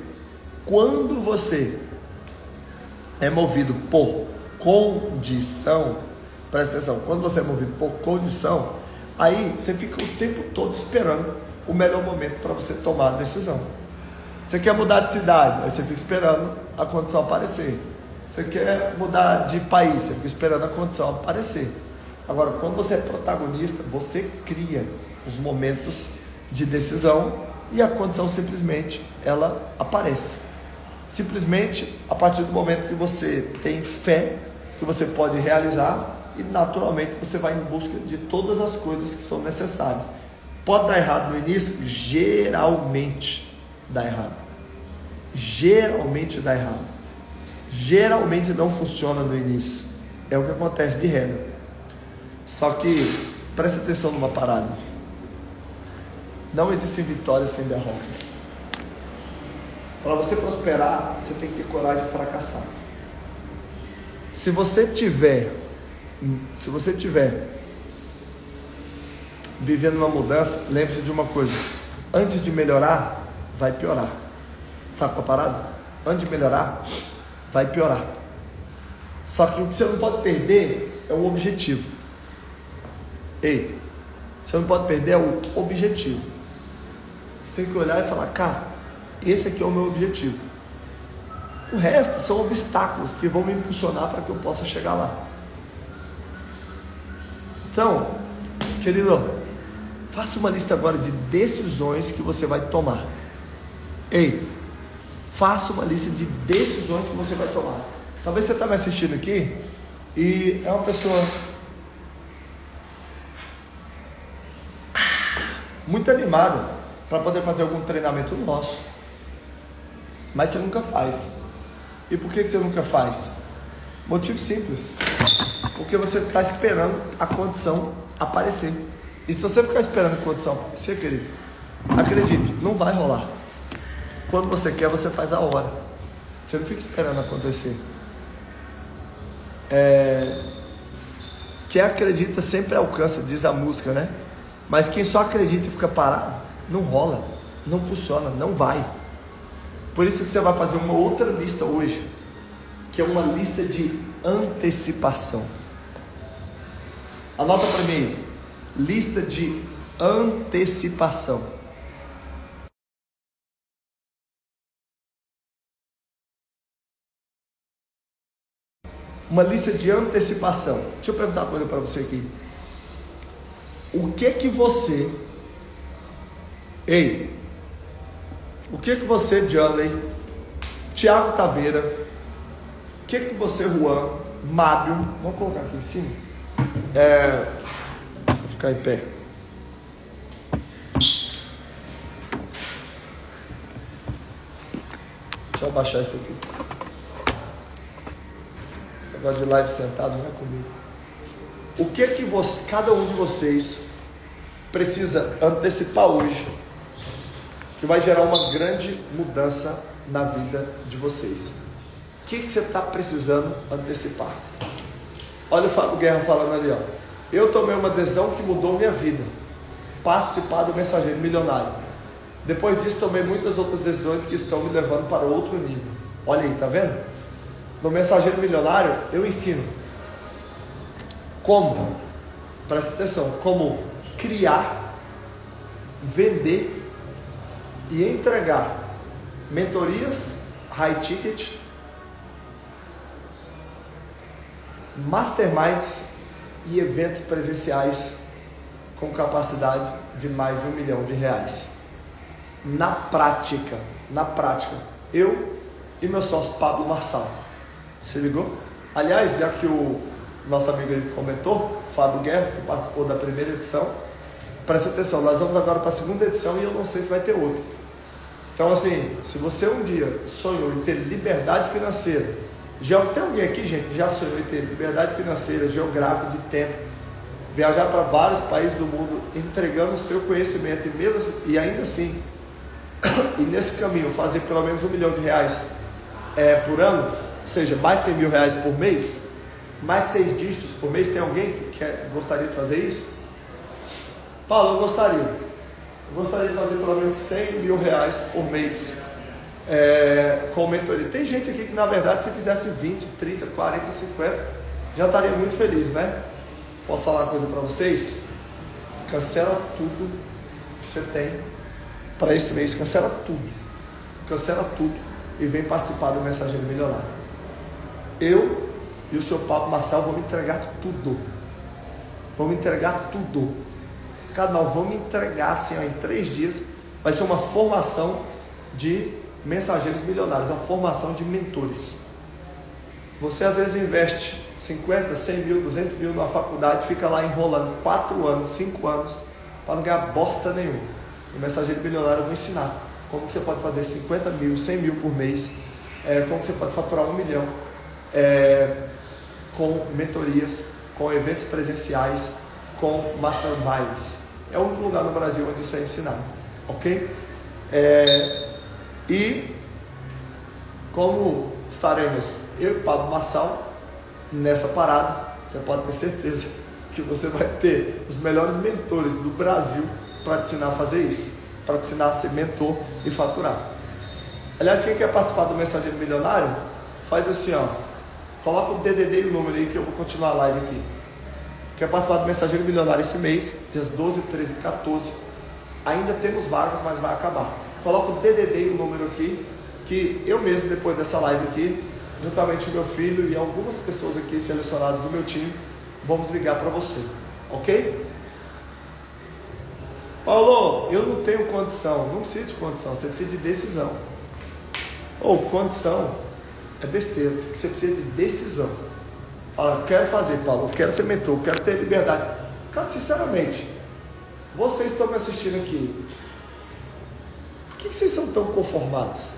quando você é movido por condição, presta atenção, quando você é movido por condição, aí você fica o tempo todo esperando o melhor momento para você tomar a decisão. Você quer mudar de cidade, aí você fica esperando a condição aparecer. Você quer mudar de país, você fica esperando a condição aparecer. Agora, quando você é protagonista, você cria os momentos de decisão e a condição simplesmente ela aparece. Simplesmente a partir do momento que você tem fé que você pode realizar e naturalmente você vai em busca de todas as coisas que são necessárias. Pode dar errado no início? Geralmente dá errado. Geralmente dá errado. Geralmente não funciona no início. É o que acontece de regra. Só que preste atenção numa parada. Não existem vitórias sem derrotas. Para você prosperar, você tem que ter coragem de fracassar. Se você tiver, se você tiver vivendo uma mudança, lembre-se de uma coisa: antes de melhorar, vai piorar. Sabe qual a parada? Antes de melhorar, vai piorar. Só que o que você não pode perder é o objetivo. Ei, você não pode perder é o objetivo. Você tem que olhar e falar, cara, esse aqui é o meu objetivo. O resto são obstáculos que vão me impulsionar para que eu possa chegar lá. Então, querido, faça uma lista agora de decisões que você vai tomar. Ei, faça uma lista de decisões que você vai tomar. Talvez você está me assistindo aqui e é uma pessoa muito animada para poder fazer algum treinamento nosso. Mas você nunca faz. E por que você nunca faz? Motivo simples. Porque você está esperando a condição aparecer. E se você ficar esperando a condição aparecer, querido, acredite, não vai rolar. Quando você quer, você faz a hora. Você não fica esperando acontecer. É... Quem acredita sempre alcança, diz a música, né? Mas quem só acredita e fica parado, não rola, não funciona, não vai. Por isso que você vai fazer uma outra lista hoje, que é uma lista de antecipação. Anota para mim, lista de antecipação. Uma lista de antecipação. Deixa eu perguntar uma coisa para você aqui. O que que você Ei, o que que você, Janley, Tiago Taveira, o que que você, Juan, Mábio, vamos colocar aqui em cima? É, vou ficar em pé. Deixa eu abaixar isso aqui. Esse negócio de live sentado não é comigo. O que que você, cada um de vocês precisa antecipar hoje que vai gerar uma grande mudança na vida de vocês. O que, que você está precisando antecipar? Olha o Fábio Guerra falando ali, ó. Eu tomei uma decisão que mudou minha vida. Participar do mensageiro milionário. Depois disso, tomei muitas outras decisões que estão me levando para outro nível. Olha aí, tá vendo? No mensageiro milionário, eu ensino como, presta atenção, como criar, vender e entregar mentorias, high ticket, masterminds e eventos presenciais com capacidade de mais de um milhão de reais. Na prática, na prática, eu e meu sócio Pablo Marçal. Você ligou? Aliás, já que o nosso amigo comentou, Fábio Guerra, que participou da primeira edição, presta atenção, nós vamos agora para a segunda edição e eu não sei se vai ter outra. Então, assim, se você um dia sonhou em ter liberdade financeira, já tem alguém aqui, gente, já sonhou em ter liberdade financeira, geográfica, de tempo, viajar para vários países do mundo, entregando o seu conhecimento e mesmo assim, e ainda assim, e nesse caminho fazer pelo menos um milhão de reais é, por ano, ou seja, mais de 100 mil reais por mês, mais de seis dígitos por mês, tem alguém que quer, gostaria de fazer isso? Paulo, eu gostaria. Eu gostaria de fazer pelo menos 100 mil reais por mês é, com mentoria. Tem gente aqui que, na verdade, se fizesse 20, 30, 40, 50, já estaria muito feliz, né? Posso falar uma coisa para vocês? Cancela tudo que você tem para esse mês. Cancela tudo. Cancela tudo e vem participar do Mensageiro Milionário. Eu e o seu Papo Marçal vamos entregar tudo. Vamos entregar tudo. Canal, vamos entregar assim, ó, em três dias. Vai ser uma formação de mensageiros milionários, uma formação de mentores. Você às vezes investe 50, 100 mil, 200 mil numa faculdade, fica lá enrolando 4 anos, 5 anos, para não ganhar bosta nenhuma. O mensageiro milionário vai ensinar como você pode fazer 50 mil, 100 mil por mês, é, como você pode faturar um milhão, é, com mentorias, com eventos presenciais, com masterminds. É o único lugar no Brasil onde isso é ensinado, ok? É, e como estaremos eu e Pablo Marçal nessa parada, você pode ter certeza que você vai ter os melhores mentores do Brasil para te ensinar a fazer isso, para te ensinar a ser mentor e faturar. Aliás, quem quer participar do Mensageiro Milionário, faz assim, ó, coloca o DDD e o número aí que eu vou continuar a live aqui. Quer participar do Mensageiro Milionário esse mês, dias 12, 13 e 14. Ainda temos vagas, mas vai acabar. Coloca o DDD e o número aqui, que eu mesmo, depois dessa live aqui, juntamente com meu filho e algumas pessoas aqui selecionadas do meu time, vamos ligar para você, ok? Paulo, eu não tenho condição, não precisa de condição, você precisa de decisão. Ou condição é besteira, você precisa de decisão. Fala, quero fazer, Paulo, quero ser mentor, quero ter liberdade. Cara, sinceramente, vocês estão me assistindo aqui, por que, que vocês são tão conformados?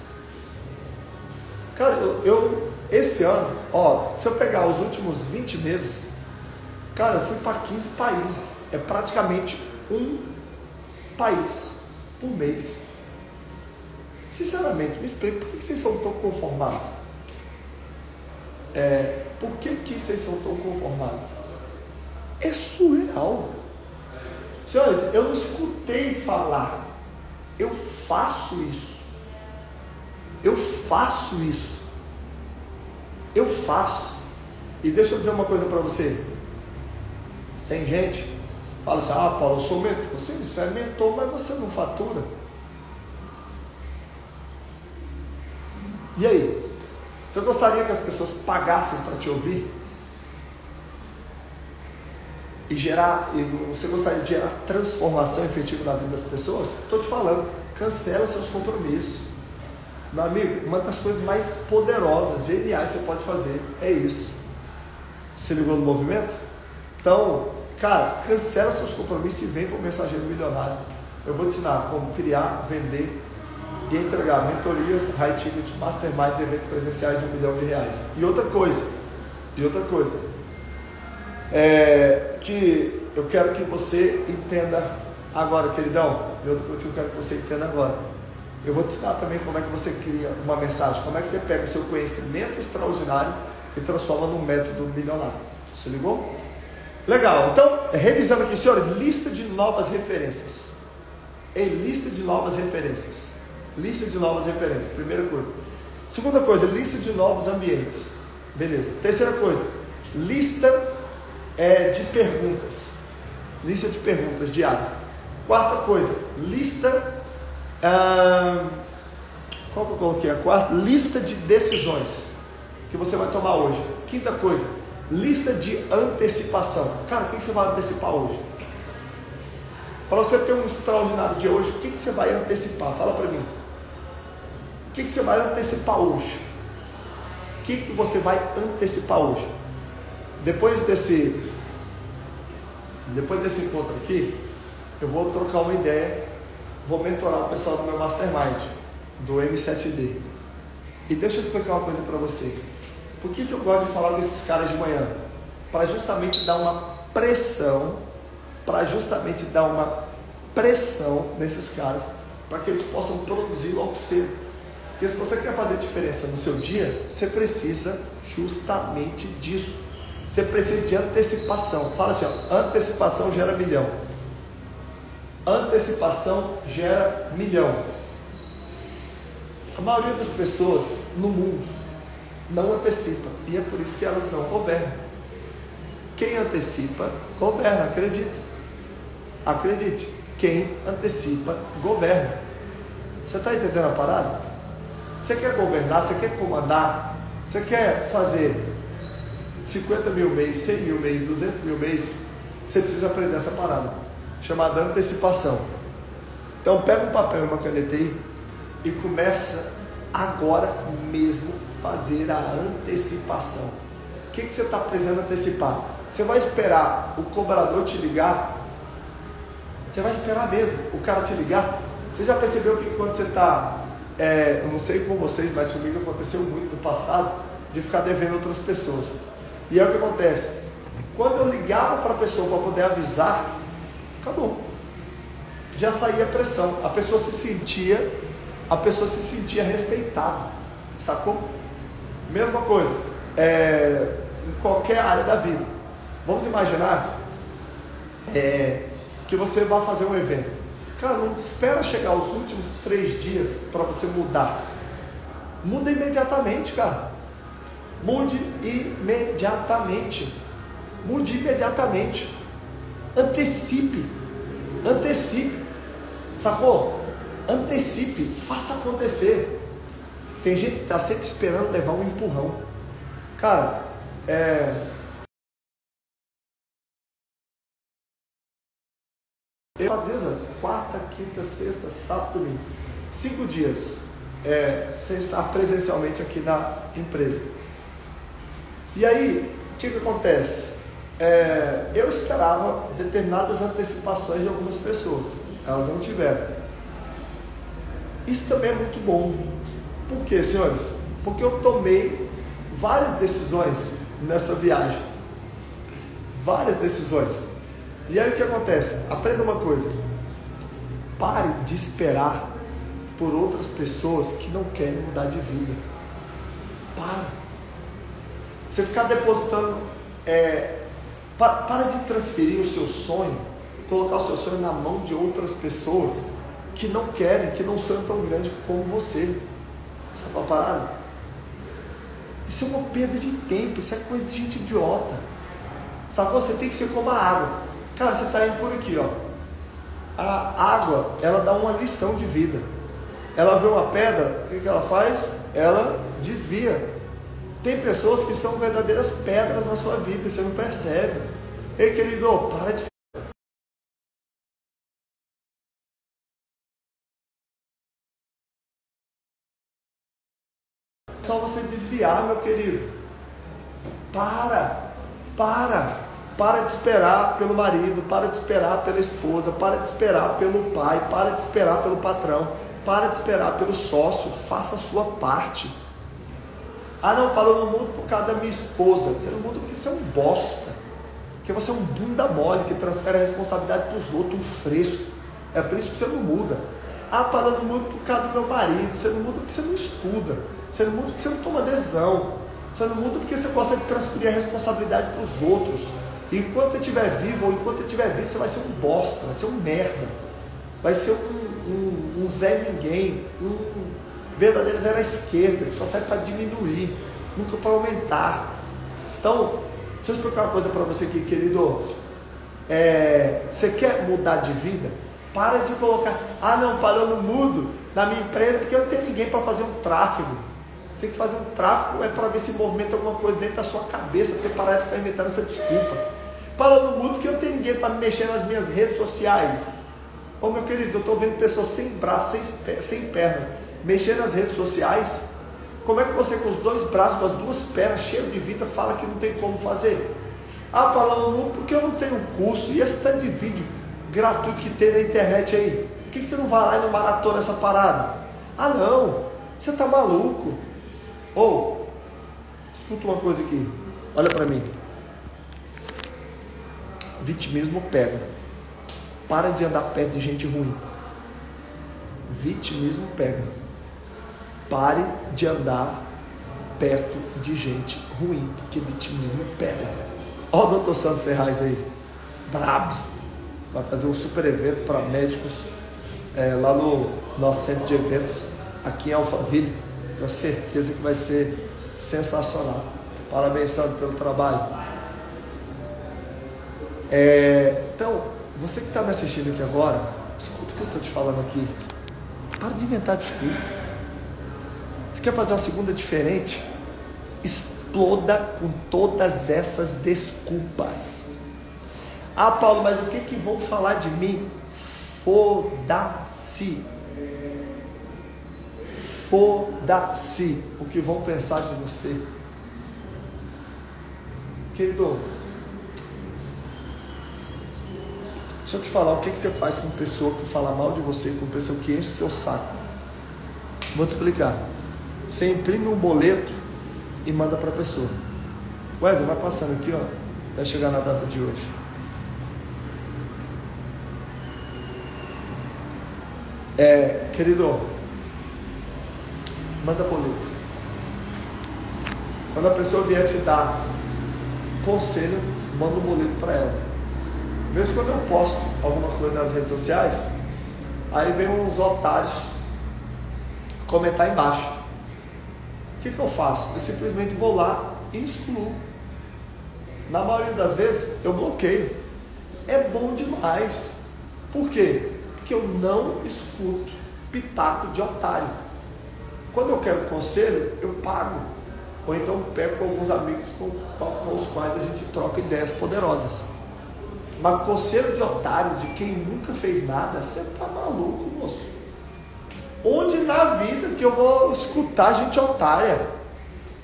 Cara, eu, eu, esse ano, ó, se eu pegar os últimos 20 meses, cara, eu fui para 15 países. É praticamente um país por mês. Sinceramente, me explica, por que vocês são tão conformados? É, por que, que vocês são tão conformados? É surreal. Senhores, eu não escutei falar, eu faço isso. Eu faço isso. Eu faço. E deixa eu dizer uma coisa para você. Tem gente que fala assim: Ah, Paulo, eu sou mentor. Você, é mentor, mas você não fatura. E aí? Você gostaria que as pessoas pagassem para te ouvir? E gerar, você gostaria de gerar transformação efetiva na vida das pessoas? Estou te falando, cancela seus compromissos. Meu amigo, uma das coisas mais poderosas, geniais que você pode fazer é isso. Você ligou no movimento? Então, cara, cancela seus compromissos e vem para o mensageiro milionário. Eu vou te ensinar como criar, vender e entregar mentorias, high ticket, masterminds eventos presenciais de um milhão de reais. E outra coisa, e outra coisa, é que eu quero que você entenda agora, queridão, e outra coisa que eu quero que você entenda agora. Eu vou te ensinar também como é que você cria uma mensagem, como é que você pega o seu conhecimento extraordinário e transforma num método milionário. Você ligou? Legal, então, revisando aqui, senhores, lista de novas referências. Em lista de novas referências. Lista de novas referências, primeira coisa. Segunda coisa, lista de novos ambientes. Beleza. Terceira coisa, lista é, de perguntas. Lista de perguntas diárias. Quarta coisa, lista. Ah, qual que eu coloquei? A quarta? Lista de decisões que você vai tomar hoje. Quinta coisa, lista de antecipação. Cara, o que você vai antecipar hoje? Para você ter um extraordinário de hoje, o que você vai antecipar? Fala para mim. O que você vai antecipar hoje? O que, que você vai antecipar hoje? Depois desse, depois desse encontro aqui, eu vou trocar uma ideia, vou mentorar o pessoal do meu Mastermind, do M7D. E deixa eu explicar uma coisa para você. Por que, que eu gosto de falar desses caras de manhã? Para justamente dar uma pressão para justamente dar uma pressão nesses caras para que eles possam produzir logo cedo. Porque se você quer fazer diferença no seu dia, você precisa justamente disso. Você precisa de antecipação. Fala assim, ó, antecipação gera milhão. Antecipação gera milhão. A maioria das pessoas no mundo não antecipa e é por isso que elas não governam. Quem antecipa, governa, acredita. Acredite, quem antecipa, governa. Você está entendendo a parada? Você quer governar, você quer comandar, você quer fazer 50 mil mês, 100 mil mês, 200 mil mês, você precisa aprender essa parada, chamada antecipação. Então pega um papel e uma caneta aí e começa agora mesmo fazer a antecipação. O que, que você está precisando antecipar? Você vai esperar o cobrador te ligar? Você vai esperar mesmo o cara te ligar? Você já percebeu que quando você está, é, não sei com vocês, mas comigo aconteceu muito no passado, de ficar devendo outras pessoas. E é o que acontece. Quando eu ligava para a pessoa para poder avisar, acabou. Já saía pressão. A pessoa se sentia, a pessoa se sentia respeitada. Sacou? Mesma coisa. É, em qualquer área da vida. Vamos imaginar é, que você vai fazer um evento. Cara, não espera chegar os últimos três dias para você mudar. Muda imediatamente, cara. Mude imediatamente. Mude imediatamente. Antecipe. Antecipe. Sacou? Antecipe. Faça acontecer. Tem gente que está sempre esperando levar um empurrão. Cara, é, Eu dias, quarta, quinta, sexta, sábado, domingo. Cinco dias é, sem estar presencialmente aqui na empresa. E aí, o que, que acontece? É, eu esperava determinadas antecipações de algumas pessoas. Elas não tiveram. Isso também é muito bom. Por quê, senhores? Porque eu tomei várias decisões nessa viagem. Várias decisões. E aí o que acontece? Aprenda uma coisa. Pare de esperar por outras pessoas que não querem mudar de vida. Para. Você ficar depositando. É, para, para de transferir o seu sonho, colocar o seu sonho na mão de outras pessoas que não querem, que não são tão grandes como você. Sabe a parada? Isso é uma perda de tempo, isso é coisa de gente idiota. Sabe? Você tem que ser como a água. Cara, você está indo por aqui, ó. A água, ela dá uma lição de vida. Ela vê uma pedra, o que, que ela faz? Ela desvia. Tem pessoas que são verdadeiras pedras na sua vida, você não percebe. Ei, querido, para de só você desviar, meu querido. Para, para. Para de esperar pelo marido, para de esperar pela esposa, para de esperar pelo pai, para de esperar pelo patrão, para de esperar pelo sócio, faça a sua parte. Ah não, Paulo, eu não mudo por causa da minha esposa. Você não muda porque você é um bosta. Porque você é um bunda mole que transfere a responsabilidade para os outros, um fresco. É por isso que você não muda. Ah, Paulo, eu não mudo por causa do meu marido. Você não muda porque você não estuda. Você não muda porque você não toma decisão. Você não muda porque você gosta de transferir a responsabilidade para os outros. Enquanto você estiver vivo, ou enquanto você estiver vivo, você vai ser um bosta, vai ser um merda, vai ser um, um, um Zé Ninguém, um verdadeiro zero à esquerda, que só serve para diminuir, nunca para aumentar. Então, deixa eu explicar uma coisa para você aqui, querido. É, você quer mudar de vida? Para de colocar, ah não, parou no mudo na minha empresa porque eu não tenho ninguém para fazer um tráfego. Tem que fazer um tráfego é para ver se movimenta alguma coisa dentro da sua cabeça, para você parar de ficar inventando essa desculpa. Fala no mundo que eu tenho ninguém para mexer nas minhas redes sociais. Ô meu querido, eu estou vendo pessoas sem braços, sem, sem pernas, mexer nas redes sociais. Como é que você com os dois braços, com as duas pernas, cheio de vida, fala que não tem como fazer? Ah, falando no mundo porque eu não tenho curso. E esse tanto de vídeo gratuito que tem na internet aí? Por que você não vai lá e não maratona essa parada? Ah não, você está maluco. Ou, escuta uma coisa aqui, olha para mim. Vitimismo pega. Para de andar perto de gente ruim. Vitimismo pega. Pare de andar perto de gente ruim, porque vitimismo pega. Olha o doutor Santos Ferraz aí, brabo. Vai fazer um super evento para médicos é, lá no nosso centro de eventos, aqui em Alphaville. Tenho certeza que vai ser sensacional. Parabéns, Santo, pelo trabalho. É, então, você que está me assistindo aqui agora, escuta o que eu estou te falando aqui. Para de inventar desculpa. Você quer fazer uma segunda diferente? Exploda com todas essas desculpas. Ah, Paulo, mas o que, que vão falar de mim? Foda-se. Foda-se o que vão pensar de você. Querido, deixa eu te falar o que, que você faz com pessoa que fala mal de você, com pessoa que enche o seu saco. Vou te explicar. Você imprime um boleto e manda para a pessoa. Wesley, vai passando aqui, ó, até chegar na data de hoje. É, querido, manda boleto. Quando a pessoa vier te dar conselho, manda um boleto para ela. Mesmo quando eu posto alguma coisa nas redes sociais, aí vem uns otários comentar embaixo. O que, que eu faço? Eu simplesmente vou lá e excluo. Na maioria das vezes eu bloqueio. É bom demais. Por quê? Porque eu não escuto pitaco de otário. Quando eu quero conselho, eu pago. Ou então pego com alguns amigos com, com os quais a gente troca ideias poderosas. Mas conselho de otário, de quem nunca fez nada, você tá maluco, moço. Onde na vida que eu vou escutar gente otária?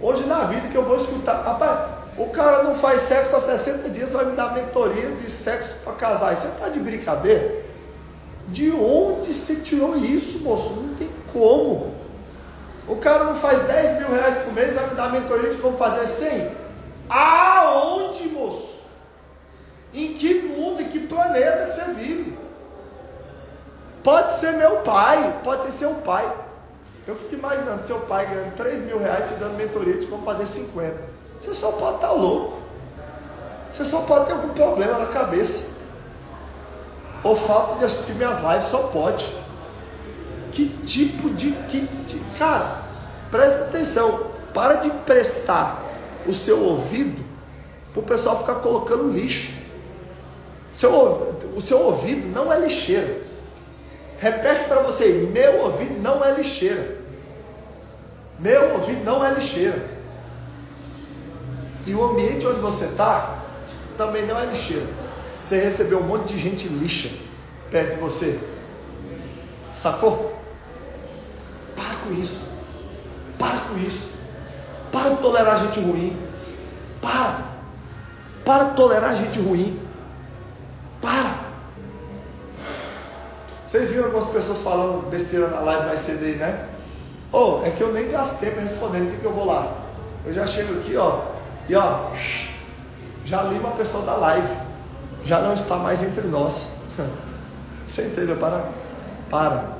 Onde na vida que eu vou escutar. Rapaz, o cara não faz sexo há 60 dias, vai me dar mentoria de sexo para casar. Você tá de brincadeira? De onde você tirou isso, moço? Não tem como. O cara não faz 10 mil reais por mês, vai me dar mentoria de como fazer 100? Aonde, moço? Em que mundo, em que planeta que você vive? Pode ser meu pai, pode ser seu pai. Eu fico imaginando seu pai ganhando 3 mil reais te dando mentoria de como fazer 50. Você só pode estar tá louco. Você só pode ter algum problema na cabeça. Ou falta de assistir minhas lives, só pode. Que tipo de. Que, de, cara, presta atenção. Para de emprestar o seu ouvido para o pessoal ficar colocando lixo. Seu, o seu ouvido não é lixeira. Repete para você: meu ouvido não é lixeira. Meu ouvido não é lixeira. E o ambiente onde você está também não é lixeira. Você recebeu um monte de gente lixa perto de você. Sacou? Para com isso. Para com isso. Para de tolerar gente ruim. Para. Para de tolerar gente ruim. Para. Vocês viram algumas pessoas falando besteira na live mais cedo aí, né? Oh, é que eu nem gastei para responder, o que, que eu vou lá? Eu já chego aqui, ó, e ó, já li uma pessoa da live, já não está mais entre nós. Você entendeu? Para. Para.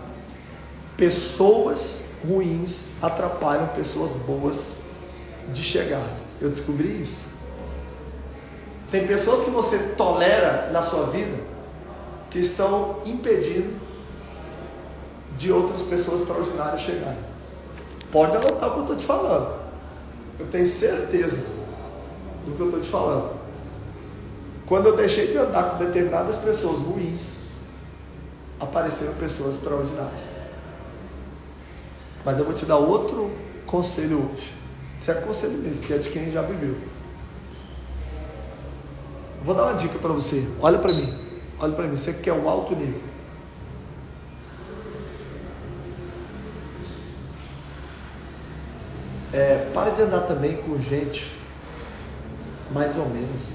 Pessoas ruins atrapalham pessoas boas de chegar. Eu descobri isso. Tem pessoas que você tolera na sua vida que estão impedindo de outras pessoas extraordinárias chegarem. Pode anotar o que eu estou te falando. Eu tenho certeza do que eu estou te falando. Quando eu deixei de andar com determinadas pessoas ruins, apareceram pessoas extraordinárias. Mas eu vou te dar outro conselho hoje. Isso é conselho mesmo, que é de quem já viveu. Vou dar uma dica para você. Olha para mim. Olha para mim. Você quer o alto nível. É, para de andar também com gente mais ou menos.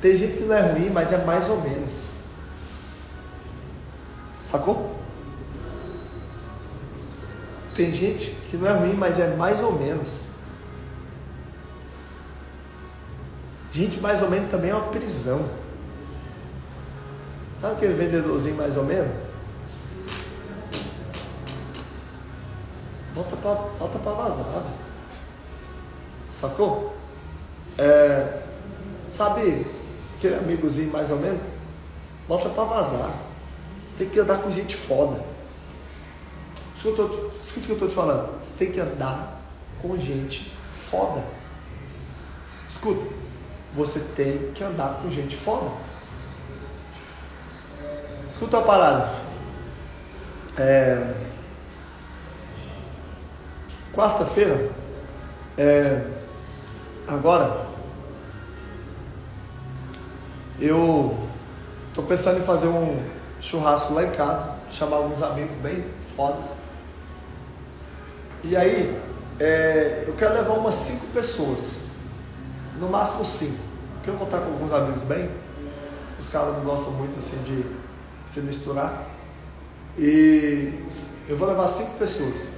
Tem gente que não é ruim, mas é mais ou menos. Sacou? Tem gente que não é ruim, mas é mais ou menos. Gente, mais ou menos também é uma prisão. Sabe aquele vendedorzinho mais ou menos? Bota pra, bota pra vazar. Sacou? É, sabe aquele amigozinho mais ou menos? Bota pra vazar. Você tem que andar com gente foda. Escuta, escuta o que eu estou te falando. Você tem que andar com gente foda. Escuta, você tem que andar com gente foda. Escuta a parada. É... Quarta-feira, é... agora, eu estou pensando em fazer um churrasco lá em casa, chamar alguns amigos bem fodas. E aí, é, eu quero levar umas cinco pessoas, no máximo cinco, porque eu vou estar com alguns amigos bem, os caras não gostam muito assim de se misturar, e eu vou levar cinco pessoas.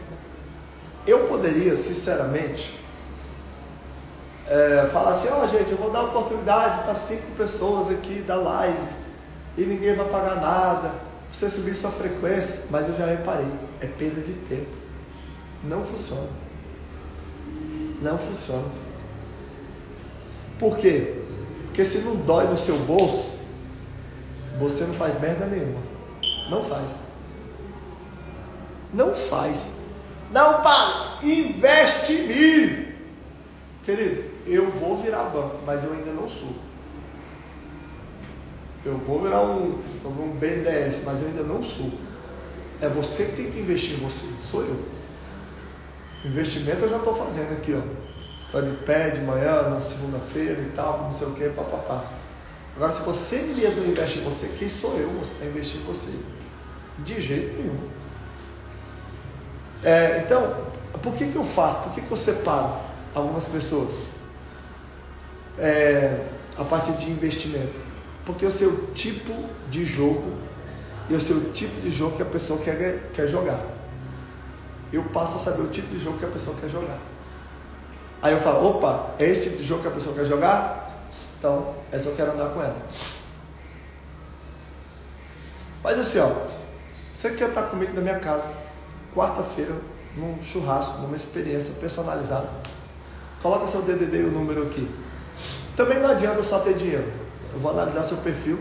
Eu poderia, sinceramente, é, falar assim, ó oh, gente, eu vou dar oportunidade para cinco pessoas aqui da live, e ninguém vai pagar nada, você subir sua frequência, mas eu já reparei, é perda de tempo. Não funciona. Não funciona. Por quê? Porque se não dói no seu bolso, você não faz merda nenhuma. Não faz. Não faz. Não, pai, investe em mim. Querido, eu vou virar banco, mas eu ainda não sou. Eu vou virar um, um BNDES, mas eu ainda não sou. É você que tem que investir em você, sou eu. Investimento eu já estou fazendo aqui, ó. Estou de pé de manhã, na segunda-feira e tal, não sei o que, papapá. Agora, se você mesmo não investe em você, quem sou eu para investir em você? De jeito nenhum. É, então, por que, que eu faço? Por que, que eu separo algumas pessoas? É, a partir de investimento. Porque o seu tipo de jogo e o seu tipo de jogo que a pessoa quer, quer jogar eu passo a saber o tipo de jogo que a pessoa quer jogar. Aí eu falo, opa, é esse tipo de jogo que a pessoa quer jogar? Então, essa eu quero andar com ela. Faz assim, ó. Você quer estar comigo na minha casa, quarta-feira, num churrasco, numa experiência personalizada. Coloca seu DDD e o número aqui. Também não adianta só ter dinheiro. Eu vou analisar seu perfil,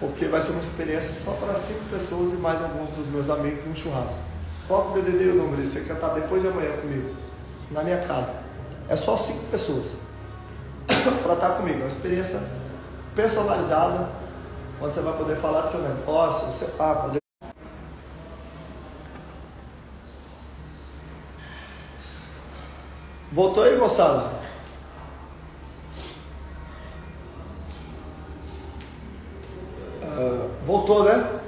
porque vai ser uma experiência só para cinco pessoas e mais alguns dos meus amigos em um churrasco. Coloca o DDD e o número, você quer estar depois de amanhã comigo, na minha casa. É só cinco pessoas para estar comigo. É uma experiência personalizada, onde você vai poder falar do seu negócio, você ah, fazer. Voltou aí, moçada? Uh, voltou, né?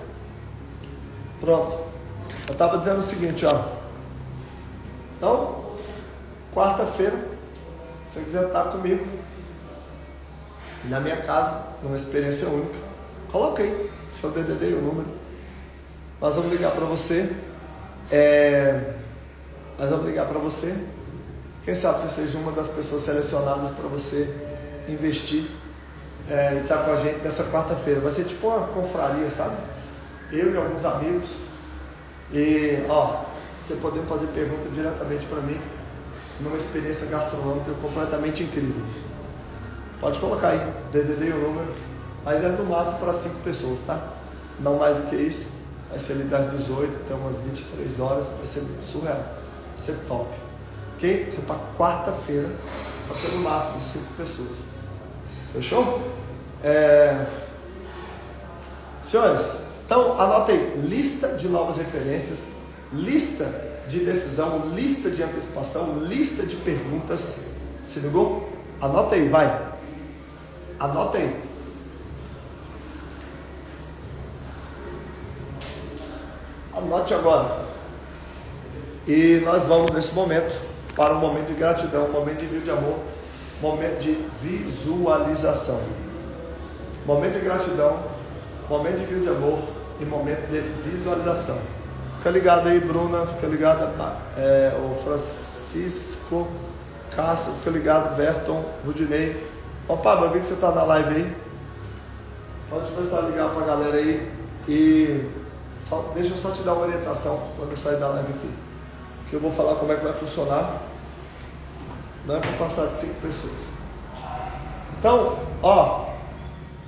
Pronto. Eu estava dizendo o seguinte, ó. Então, quarta-feira, se você quiser estar comigo na minha casa, numa experiência única, coloque aí seu DDD e o número. Nós vamos ligar para você. É, nós vamos ligar para você. Quem sabe você seja uma das pessoas selecionadas para você investir é, e estar tá com a gente nessa quarta-feira. Vai ser tipo uma confraria, sabe? Eu e alguns amigos e, ó, você poder fazer pergunta diretamente para mim numa experiência gastronômica completamente incrível. Pode colocar aí, DDD o número, mas é no máximo para 5 pessoas, tá? Não mais do que isso. Vai ser ali das 18 até umas 23 horas, vai ser surreal, vai ser top. Ok? Vai ser para quarta-feira, só que é no máximo 5 pessoas. Fechou? É... Senhores, então, anota aí, lista de novas referências, lista de decisão, lista de antecipação, lista de perguntas. Se ligou? Anota aí, vai. Anota aí. Anote agora. E nós vamos nesse momento para um momento de gratidão, um momento de vídeo de amor, momento de visualização. Momento de gratidão, momento de vídeo de amor, em momento de visualização. Fica ligado aí, Bruna, fica ligado é, o Francisco Castro, fica ligado, Berton, Rudinei, Pablo, eu vi que você está na live aí. Pode começar a ligar para a galera aí. E só, deixa eu só te dar uma orientação quando eu sair da live aqui. Que eu vou falar como é que vai funcionar. Não é para passar de cinco pessoas. Então, ó,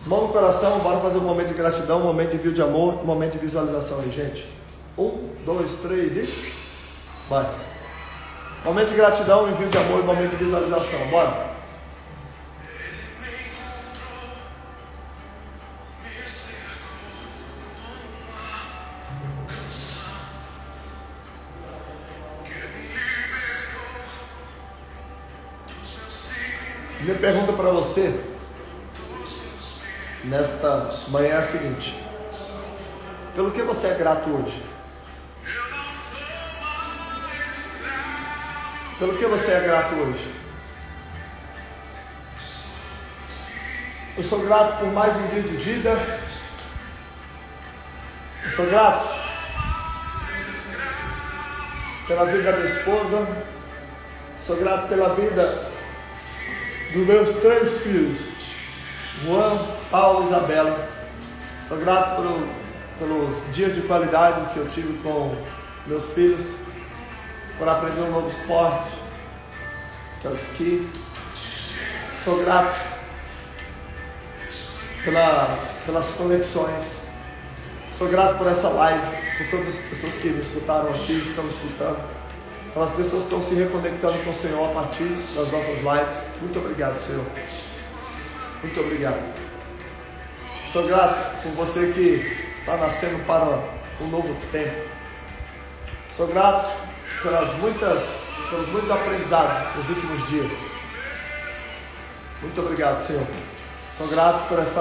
mão no coração, bora fazer um momento de gratidão, um momento de vídeo de amor, um momento de visualização aí, gente. Um, dois, três e. Vai. Momento de gratidão, envio de amor e momento de visualização. Bora. Minha pergunta para você nesta manhã é a seguinte: pelo que você é grato hoje? Pelo que você é grato hoje? Eu sou grato por mais um dia de vida. Eu sou grato pela vida da minha esposa. Sou grato pela vida dos meus três filhos, Juan, Paulo e Isabela. Sou grato por, pelos dias de qualidade que eu tive com meus filhos, por aprender um novo esporte, que é o esqui. Sou grato pela, pelas conexões. Sou grato por essa live, por todas as pessoas que me escutaram aqui, estão escutando pelas pessoas que estão se reconectando com o Senhor a partir das nossas lives. Muito obrigado, Senhor. Muito obrigado. Sou grato por você que está nascendo para um novo tempo. Sou grato pelas muitas, pelos muitos aprendizados nos últimos dias. Muito obrigado, Senhor. Sou grato por essa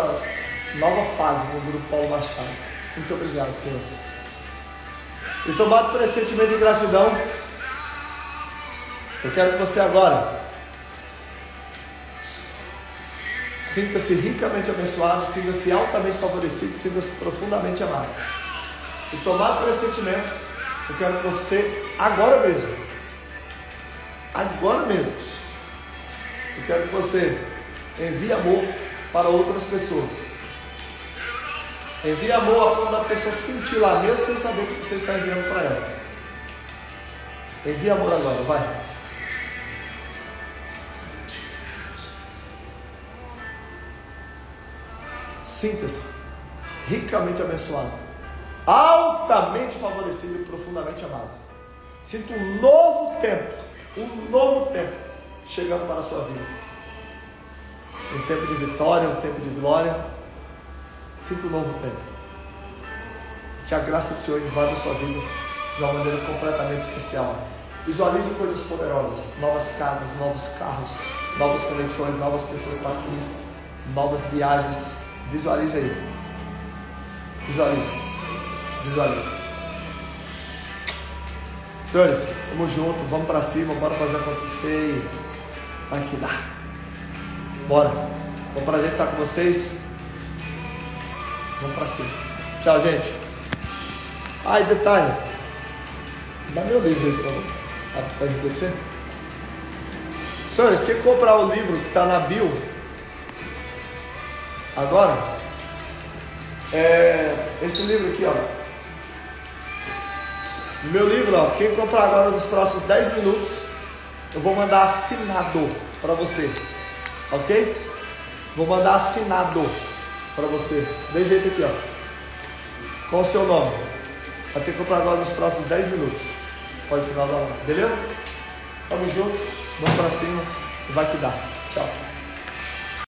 nova fase no grupo Paulo Machado. Muito obrigado, Senhor. E tomado por esse sentimento de gratidão, eu quero que você agora sinta-se ricamente abençoado, sinta-se altamente favorecido, sinta-se profundamente amado. E tomado por esse sentimento, eu quero que você, agora mesmo, agora mesmo, eu quero que você envie amor para outras pessoas. Envie amor a ponto da pessoa sentir lá, mesmo sem saber o que você está enviando para ela. Envie amor agora, vai. Sinta-se ricamente abençoado, altamente favorecido e profundamente amado. Sinta um novo tempo, um novo tempo chegando para a sua vida. Um tempo de vitória, um tempo de glória. Sinta um novo tempo. Que a graça do Senhor invada a sua vida de uma maneira completamente especial. Visualize coisas poderosas, novas casas, novos carros, novas conexões, novas pessoas para Cristo, novas viagens, Visualize aí. Visualize. Visualize. Senhores, tamo junto, vamos para cima, bora fazer acontecer e vai que dá. Bora. Foi um prazer estar com vocês. Vamos para cima. Tchau, gente. Ai, detalhe. Dá meu livro aí, por favor. Para enriquecer. Senhores, quem comprar o livro que está na bio, Agora, é, esse livro aqui, ó. Meu livro, ó, quem comprar agora nos próximos 10 minutos, eu vou mandar assinado para você. Ok? Vou mandar assinado para você. De jeito aqui, ó. Com o seu nome. Vai ter que comprar agora nos próximos 10 minutos. Pode final da hora. Beleza? Tamo junto. Vamos para cima. Vai que dá. Tchau.